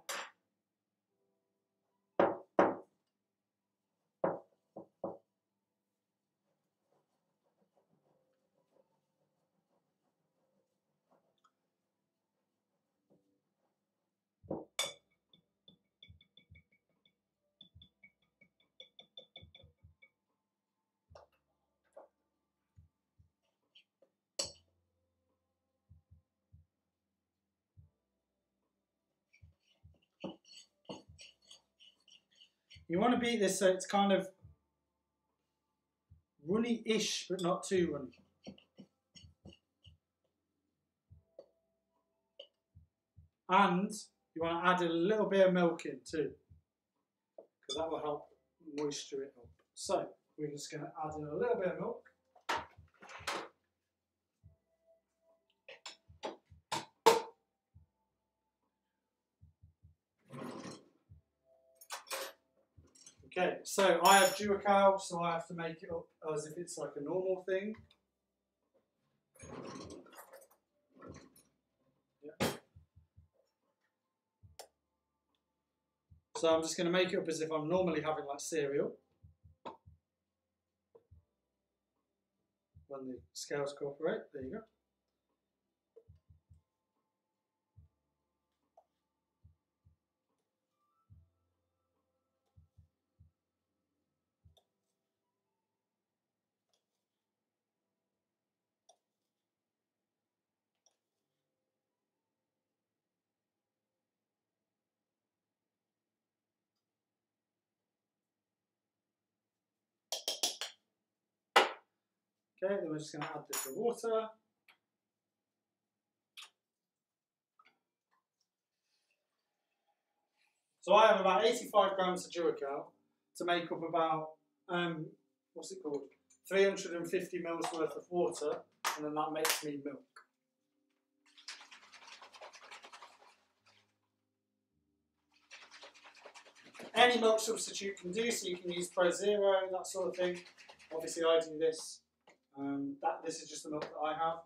You want to beat this so it's kind of runny-ish, but not too runny. And you want to add a little bit of milk in too, because that will help moisture it up. So we're just going to add in a little bit of milk. Okay, so I have Durocal, so I have to make it up as if it's like a normal thing. Yeah. So I'm just going to make it up as if I'm normally having like cereal. When the scales cooperate, there you go. Okay, then we're just going to add this to water. So I have about 85 grams of Durocal to make up about, um, what's it called? 350 mils worth of water, and then that makes me milk. Any milk substitute can do, so you can use Pro Zero, that sort of thing. Obviously I do this um, that This is just the milk that I have.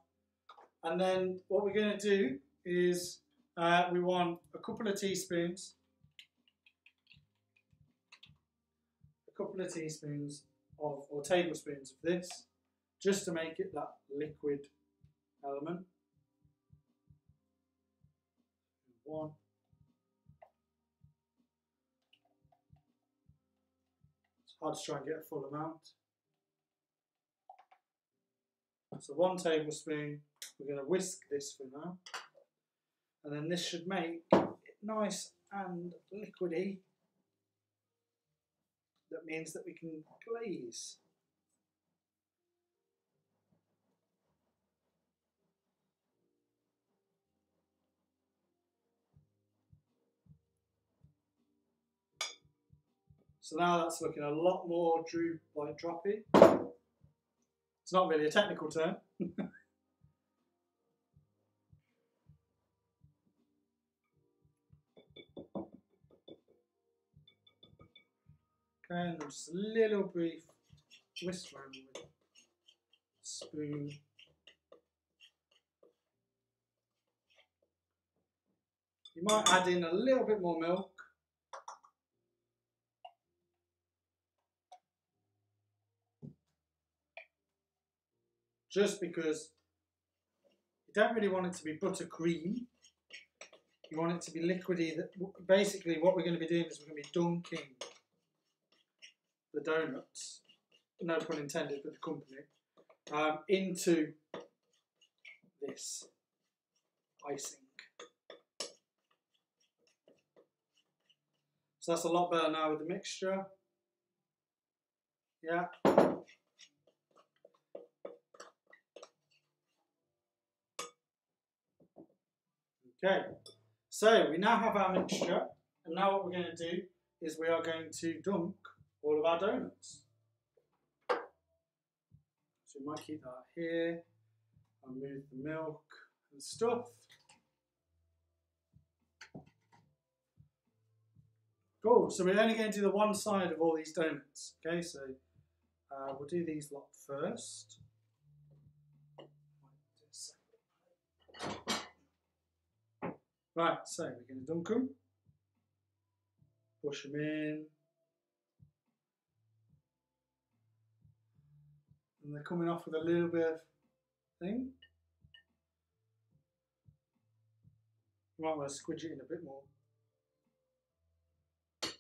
And then what we're going to do is uh, we want a couple of teaspoons, a couple of teaspoons of, or tablespoons of this, just to make it that liquid element. One. It's hard to try and get a full amount. So one tablespoon, we're going to whisk this for now. And then this should make it nice and liquidy. That means that we can glaze. So now that's looking a lot more droop like droppy. Not really a technical term. okay, and just a little brief whisk around with spoon. You might add in a little bit more milk. Just because you don't really want it to be buttercream. You want it to be liquidy. That basically what we're going to be doing is we're going to be dunking the donuts, no pun intended, but the company, um, into this icing. So that's a lot better now with the mixture. Yeah. Okay, so we now have our mixture, and now what we're going to do is we are going to dunk all of our donuts. So we might keep that here. I'll move the milk and stuff. Cool, so we're only going to do the one side of all these donuts. Okay, so uh, we'll do these lot first. Right, so we're going to dunk them, push them in, and they're coming off with a little bit of thing. You might want to squidge it in a bit more. And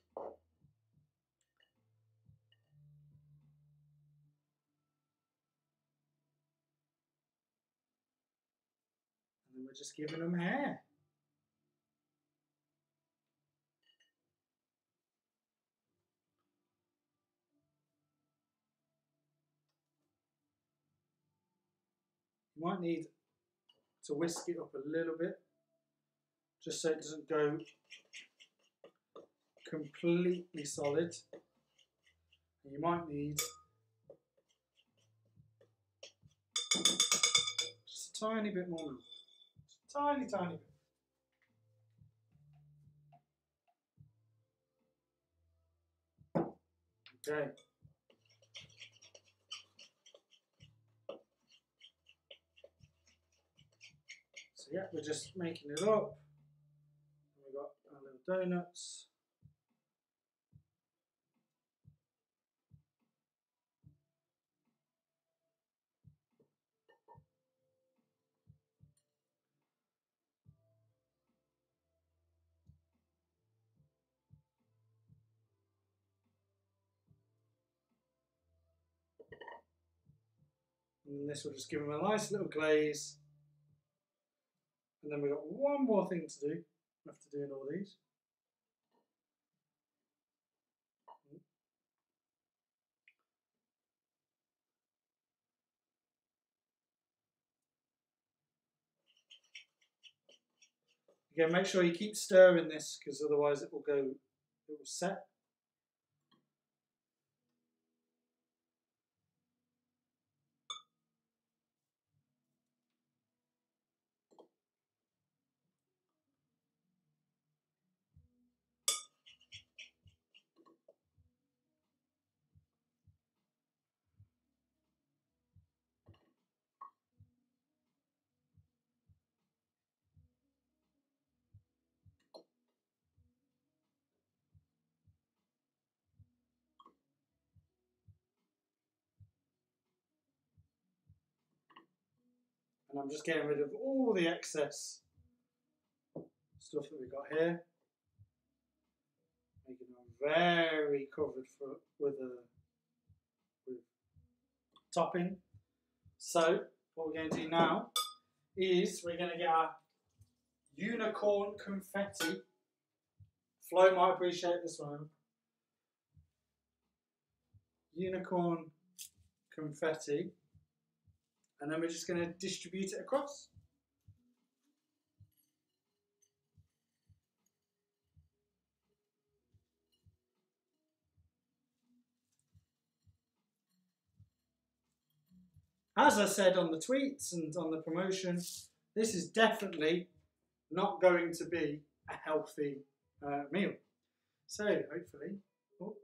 then we're just giving them hair. Might need to whisk it up a little bit just so it doesn't go completely solid. You might need just a tiny bit more milk. Just a tiny, tiny bit. Okay. Yeah, we're just making it up. We've got our little donuts. And this will just give them a nice little glaze. And then we've got one more thing to do after doing all these. Again, make sure you keep stirring this because otherwise it will go, it will set. And I'm just getting rid of all the excess stuff that we've got here. Making them very covered for, with a with topping. So what we're going to do now is we're going to get our unicorn confetti. Flo might appreciate this one. Unicorn confetti and then we're just going to distribute it across. As I said on the tweets and on the promotion, this is definitely not going to be a healthy uh, meal. So hopefully, oh,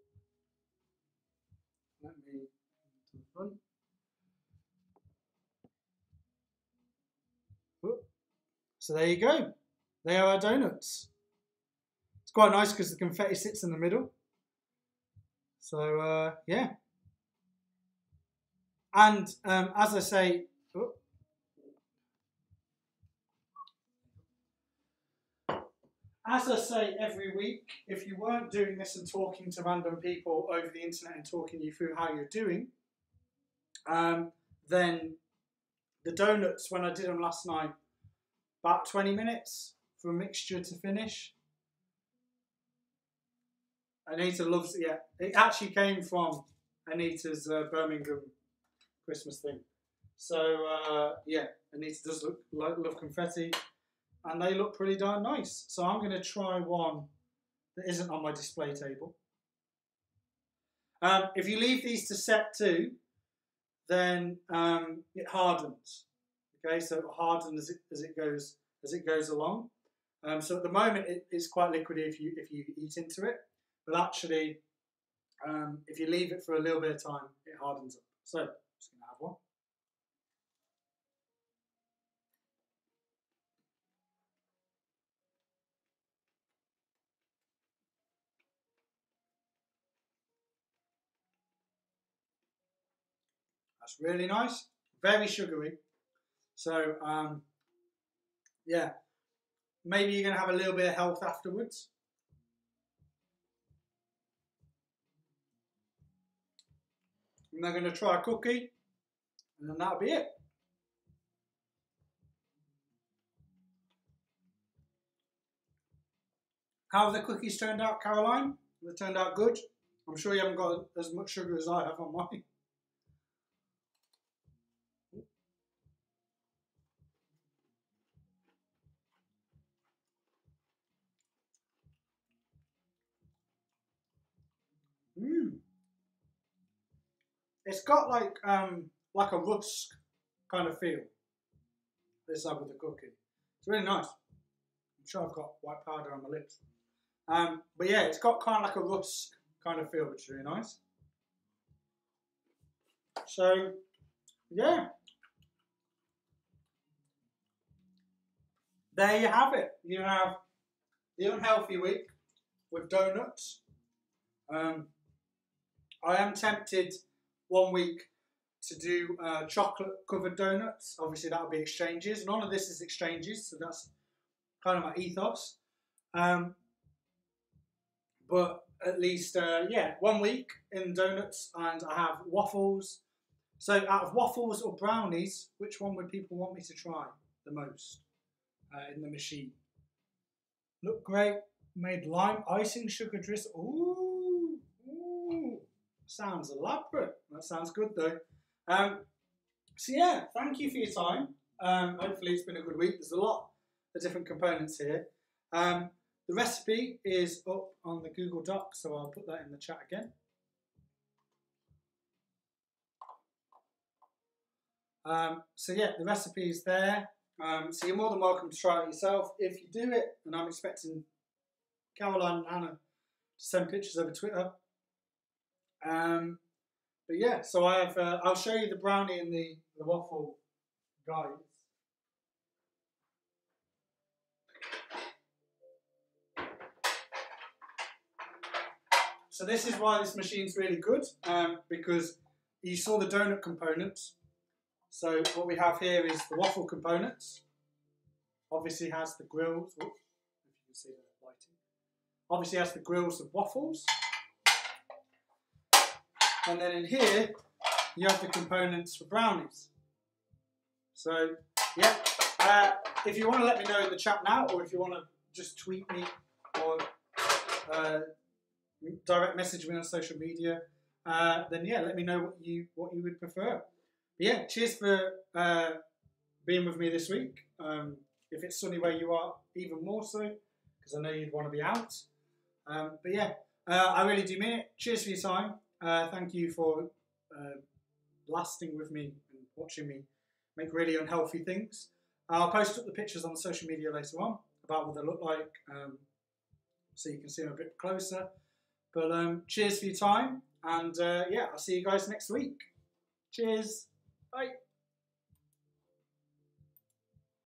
let me to the front. So there you go. They are our donuts. It's quite nice because the confetti sits in the middle. So uh, yeah. And um, as I say, oh. as I say every week, if you weren't doing this and talking to random people over the internet and talking you through how you're doing, um, then the donuts, when I did them last night, about 20 minutes from mixture to finish. Anita loves it. Yeah, it actually came from Anita's uh, Birmingham Christmas thing. So uh, yeah, Anita does look, love confetti, and they look pretty darn nice. So I'm going to try one that isn't on my display table. Um, if you leave these to set to, then um, it hardens. Okay, so it hardens as it, as it goes as it goes along. Um, so at the moment it, it's quite liquidy if you if you eat into it, but actually um, if you leave it for a little bit of time, it hardens up. So I'm just to have one. That's really nice. Very sugary. So, um, yeah, maybe you're going to have a little bit of health afterwards. And they're going to try a cookie, and then that'll be it. How have the cookies turned out, Caroline? They turned out good. I'm sure you haven't got as much sugar as I have on mine. [LAUGHS] Mmm. It's got like um like a rusk kind of feel. This side with the cookie. It's really nice. I'm sure I've got white powder on my lips. Um, but yeah, it's got kind of like a rusk kind of feel, which is really nice. So yeah. There you have it. You have the unhealthy week with donuts. Um, I am tempted one week to do uh, chocolate covered donuts. Obviously, that'll be exchanges. None of this is exchanges, so that's kind of my ethos. Um, but at least, uh, yeah, one week in donuts, and I have waffles. So, out of waffles or brownies, which one would people want me to try the most uh, in the machine? Look great. Made lime icing sugar drizzle. Ooh. Sounds elaborate. That sounds good though. Um, so yeah, thank you for your time. Um, hopefully it's been a good week. There's a lot of different components here. Um, the recipe is up on the Google Doc, so I'll put that in the chat again. Um, so yeah, the recipe is there. Um, so you're more than welcome to try it yourself. If you do it, and I'm expecting Caroline and Hannah to send pictures over Twitter. Um, but yeah, so I have. Uh, I'll show you the brownie and the, the waffle guides. So this is why this machine's really good um, because you saw the donut components. So what we have here is the waffle components. Obviously has the grills. if you can see the lighting. Obviously has the grills of waffles. And then in here, you have the components for brownies. So, yeah, uh, if you want to let me know in the chat now, or if you want to just tweet me or uh, direct message me on social media, uh, then yeah, let me know what you what you would prefer. But yeah, cheers for uh, being with me this week. Um, if it's sunny where you are, even more so, because I know you'd want to be out. Um, but yeah, uh, I really do mean it. Cheers for your time. Uh, thank you for uh, lasting with me and watching me make really unhealthy things. I'll post up the pictures on social media later on about what they look like um, so you can see them a bit closer. But um, cheers for your time, and uh, yeah, I'll see you guys next week. Cheers. Bye.